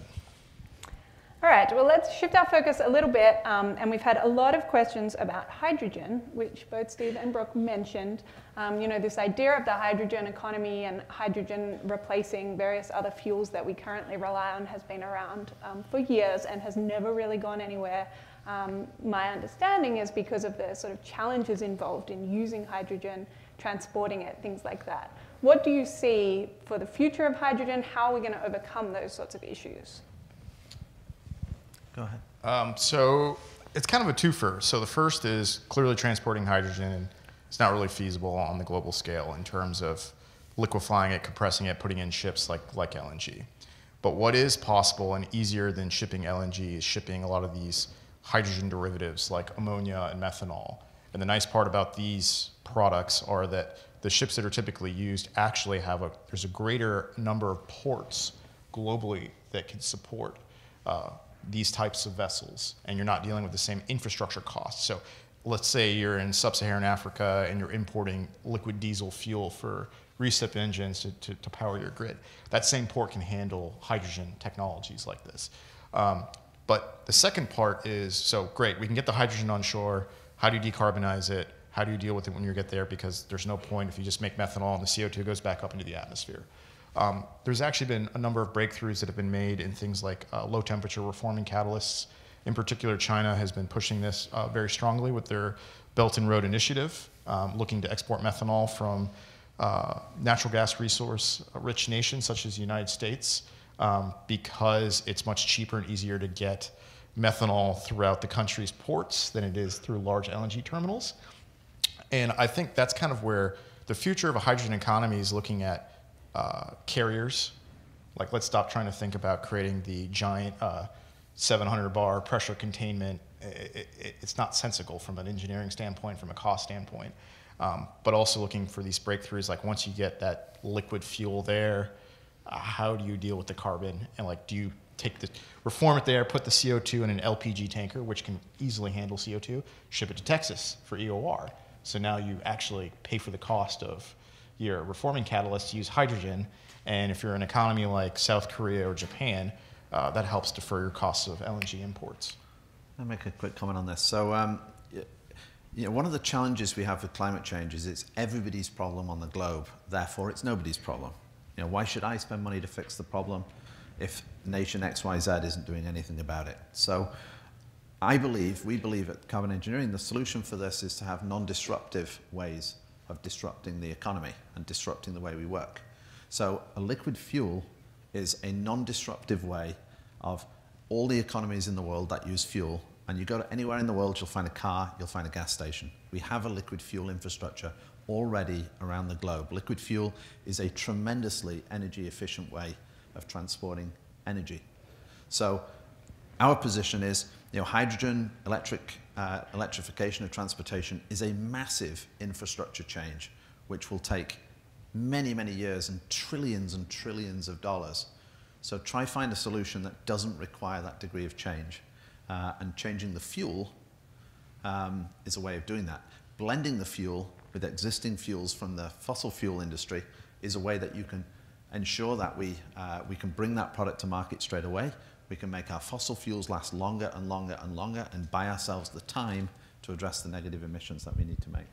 All right, well, let's shift our focus a little bit. Um, and we've had a lot of questions about hydrogen, which both Steve and Brock mentioned. Um, you know, this idea of the hydrogen economy and hydrogen replacing various other fuels that we currently rely on has been around um, for years and has never really gone anywhere. Um, my understanding is because of the sort of challenges involved in using hydrogen, transporting it, things like that. What do you see for the future of hydrogen? How are we going to overcome those sorts of issues? Go ahead. Um, so it's kind of a twofer. So the first is clearly transporting hydrogen, and it's not really feasible on the global scale in terms of liquefying it, compressing it, putting in ships like, like LNG. But what is possible and easier than shipping LNG is shipping a lot of these hydrogen derivatives like ammonia and methanol. And the nice part about these products are that the ships that are typically used actually have a, there's a greater number of ports globally that can support uh, these types of vessels, and you're not dealing with the same infrastructure costs. So let's say you're in sub-Saharan Africa and you're importing liquid diesel fuel for recip engines to, to, to power your grid. That same port can handle hydrogen technologies like this. Um, but the second part is, so great, we can get the hydrogen on shore. How do you decarbonize it? How do you deal with it when you get there? Because there's no point if you just make methanol and the CO2 goes back up into the atmosphere. Um, there's actually been a number of breakthroughs that have been made in things like uh, low temperature reforming catalysts. In particular, China has been pushing this uh, very strongly with their Belt and Road Initiative, um, looking to export methanol from uh, natural gas resource rich nations such as the United States um, because it's much cheaper and easier to get methanol throughout the country's ports than it is through large LNG terminals. And I think that's kind of where the future of a hydrogen economy is looking at uh, carriers. Like, let's stop trying to think about creating the giant uh, 700 bar pressure containment. I- I- I- it's not sensical from an engineering standpoint, from a cost standpoint. Um, but also looking for these breakthroughs, like once you get that liquid fuel there, how do you deal with the carbon? And like, do you take the reform it there, put the CO2 in an LPG tanker, which can easily handle CO2, ship it to Texas for EOR? So now you actually pay for the cost of your reforming catalyst to use hydrogen. And if you're an economy like South Korea or Japan, uh, that helps defer your costs of LNG imports. I'll make a quick comment on this. So, um, you know, one of the challenges we have with climate change is it's everybody's problem on the globe. Therefore, it's nobody's problem. Know, why should I spend money to fix the problem if nation XYZ isn't doing anything about it? So I believe, we believe at Carbon Engineering, the solution for this is to have non-disruptive ways of disrupting the economy and disrupting the way we work. So a liquid fuel is a non-disruptive way of all the economies in the world that use fuel. And you go to anywhere in the world, you'll find a car, you'll find a gas station. We have a liquid fuel infrastructure already around the globe. Liquid fuel is a tremendously energy efficient way of transporting energy. So our position is, you know, hydrogen, electric, uh, electrification of transportation is a massive infrastructure change, which will take many, many years and trillions and trillions of dollars. So try find a solution that doesn't require that degree of change. Uh, and changing the fuel um, is a way of doing that. Blending the fuel with existing fuels from the fossil fuel industry is a way that you can ensure that we, uh, we can bring that product to market straight away. We can make our fossil fuels last longer and longer and longer and buy ourselves the time to address the negative emissions that we need to make.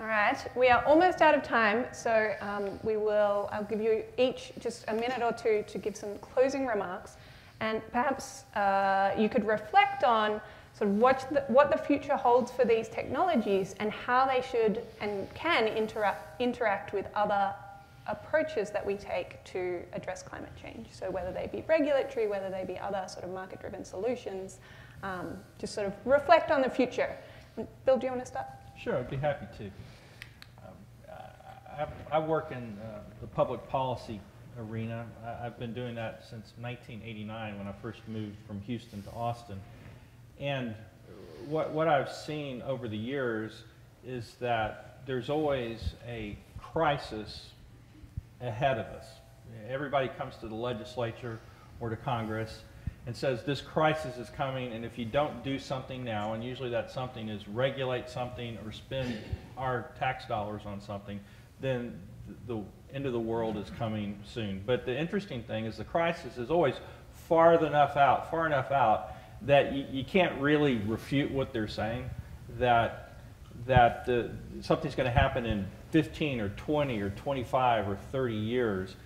All right, we are almost out of time, so um, we will, I'll give you each just a minute or two to give some closing remarks. And perhaps uh, you could reflect on sort of what the, what the future holds for these technologies and how they should and can interact, interact with other approaches that we take to address climate change. So whether they be regulatory, whether they be other sort of market-driven solutions, um, just sort of reflect on the future. Bill, do you want to start? Sure, I'd be happy to. Um, I, I, work in uh, the public policy arena. I, have been doing that since 1989 when I first moved from Houston to Austin. And what, what I've seen over the years is that there's always a crisis ahead of us. Everybody comes to the legislature or to Congress and says this crisis is coming and if you don't do something now, and usually that something is regulate something or spend our tax dollars on something, then the end of the world is coming soon. But the interesting thing is the crisis is always far enough out, far enough out that you, you can't really refute what they're saying, that, that the, something's going to happen in 15 or 20 or 25 or 30 years.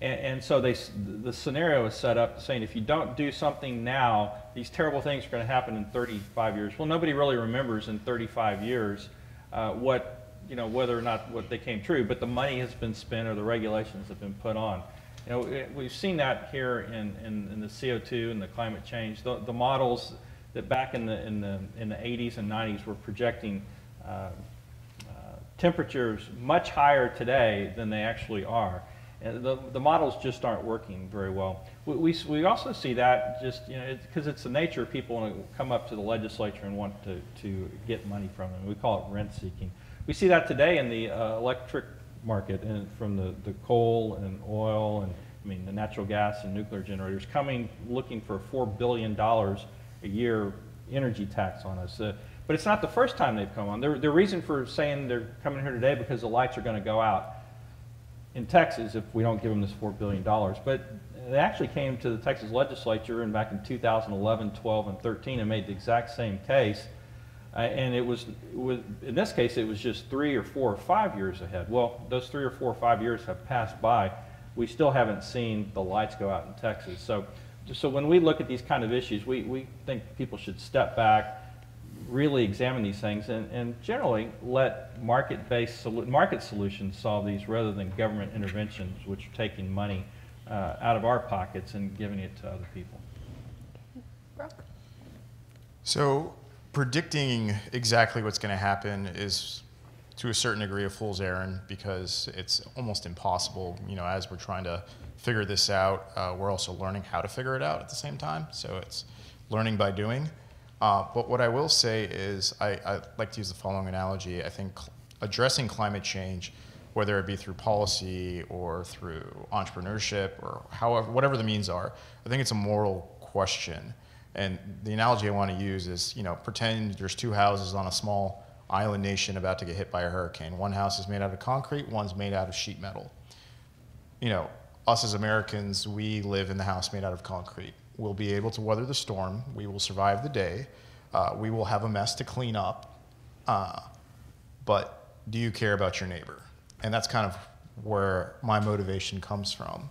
And, and, so they, the scenario is set up saying if you don't do something now, these terrible things are going to happen in 35 years. Well, nobody really remembers in 35 years uh, what, you know, whether or not what they came true, but the money has been spent or the regulations have been put on. You know, we've seen that here in, in, in the CO2 and the climate change. The, the, models that back in the, in, the, in the 80s and 90s were projecting uh, uh, temperatures much higher today than they actually are. And the, the models just aren't working very well. We, we, we also see that just, you know, because it's, it's the nature of people want to come up to the legislature and want to, to get money from them. We call it rent seeking. We see that today in the uh, electric market and from the, the coal and oil and I mean the natural gas and nuclear generators coming looking for $4 billion a year energy tax on us. Uh, but it's not the first time they've come on. The, the reason for saying they're coming here today because the lights are going to go out in Texas if we don't give them this $4 billion. But they actually came to the Texas legislature and back in 2011, 12, and 13 and made the exact same case. Uh, and it was, it was, in this case, it was just three or four or five years ahead. Well, those three or four or five years have passed by. We still haven't seen the lights go out in Texas. So, so when we look at these kind of issues, we, we think people should step back, really examine these things and, and generally let market-based market solutions solve these rather than government interventions which are taking money uh, out of our pockets and giving it to other people. Brock? So predicting exactly what's going to happen is to a certain degree a fool's errand because it's almost impossible. You know, as we're trying to figure this out, uh, we're also learning how to figure it out at the same time. So it's learning by doing. Uh, but what I will say is, I, I, like to use the following analogy. I think cl- addressing climate change, whether it be through policy or through entrepreneurship or however, whatever the means are, I think it's a moral question. And the analogy I want to use is, you know, pretend there's two houses on a small island nation about to get hit by a hurricane. One house is made out of concrete, one's made out of sheet metal. You know, us as Americans, we live in the house made out of concrete We'll be able to weather the storm. We will survive the day. Uh, we will have a mess to clean up. Uh, but do you care about your neighbor? And that's kind of where my motivation comes from.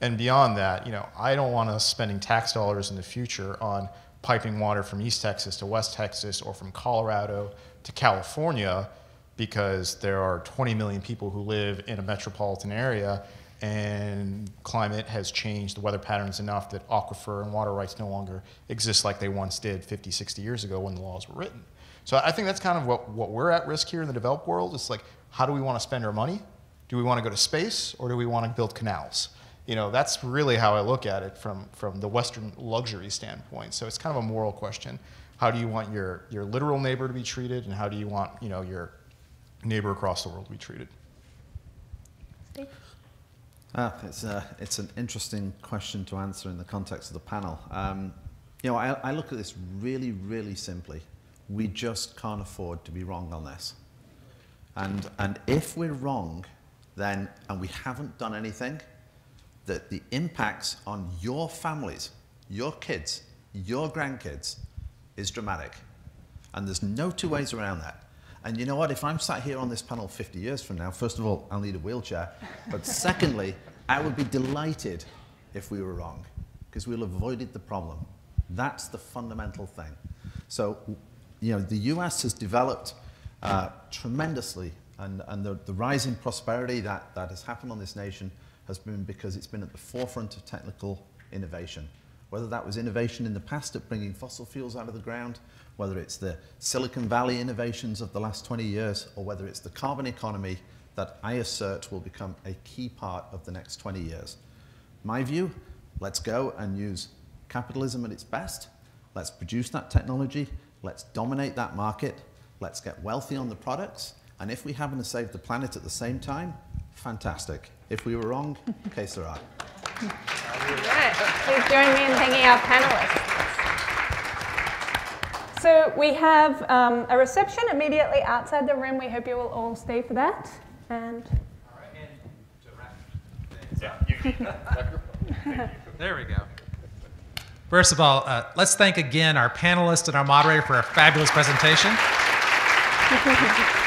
And beyond that, you know, I don't want us spending tax dollars in the future on piping water from East Texas to West Texas or from Colorado to California because there are 20 million people who live in a metropolitan area and climate has changed the weather patterns enough that aquifer and water rights no longer exist like they once did 50, 60 years ago when the laws were written. So I think that's kind of what, what we're at risk here in the developed world. It's like, how do we want to spend our money? Do we want to go to space or do we want to build canals? You know, that's really how I look at it from, from the Western luxury standpoint. So it's kind of a moral question. How do you want your, your literal neighbor to be treated and how do you want, you know, your neighbor across the world to be treated? Ah, it's, a, it's an interesting question to answer in the context of the panel. Um, you know, I, I look at this really, really simply. We just can't afford to be wrong on this. And, and if we're wrong, then, and we haven't done anything, that the impacts on your families, your kids, your grandkids is dramatic. And there's no two ways around that. And you know what? If I'm sat here on this panel 50 years from now, first of all, I'll need a wheelchair. But [laughs] secondly, I would be delighted if we were wrong, because we'll have avoided the problem. That's the fundamental thing. So, you know, the US has developed uh, tremendously, and, and the, the rising prosperity that, that has happened on this nation has been because it's been at the forefront of technical innovation. Whether that was innovation in the past at bringing fossil fuels out of the ground, whether it's the Silicon Valley innovations of the last 20 years, or whether it's the carbon economy that I assert will become a key part of the next 20 years. My view, let's go and use capitalism at its best. Let's produce that technology. Let's dominate that market. Let's get wealthy on the products. And if we happen to save the planet at the same time, fantastic. If we were wrong, que sera. Right. Please join me in thanking our panelists. So we have um, a reception immediately outside the room. We hope you will all stay for that. And [laughs] There we go. First of all, uh, let's thank again our panelists and our moderator for a fabulous presentation. [laughs]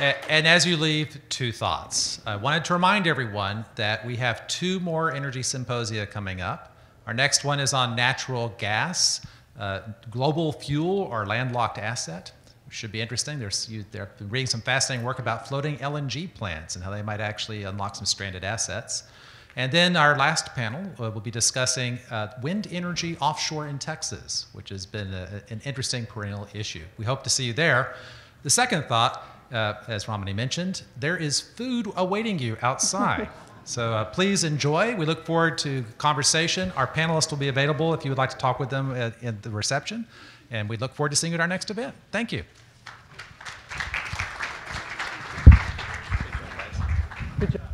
And as you leave, two thoughts. I wanted to remind everyone that we have two more energy symposia coming up. Our next one is on natural gas, uh, global fuel or landlocked asset. Should be interesting. There's, you, they're reading some fascinating work about floating LNG plants and how they might actually unlock some stranded assets. And then our last panel uh, will be discussing uh, wind energy offshore in Texas, which has been a, an interesting perennial issue. We hope to see you there. The second thought, uh, as Romany mentioned, there is food awaiting you outside. [laughs] so uh, please enjoy. We look forward to conversation. Our panelists will be available if you would like to talk with them at, at the reception. And we look forward to seeing you at our next event. Thank you. Good job.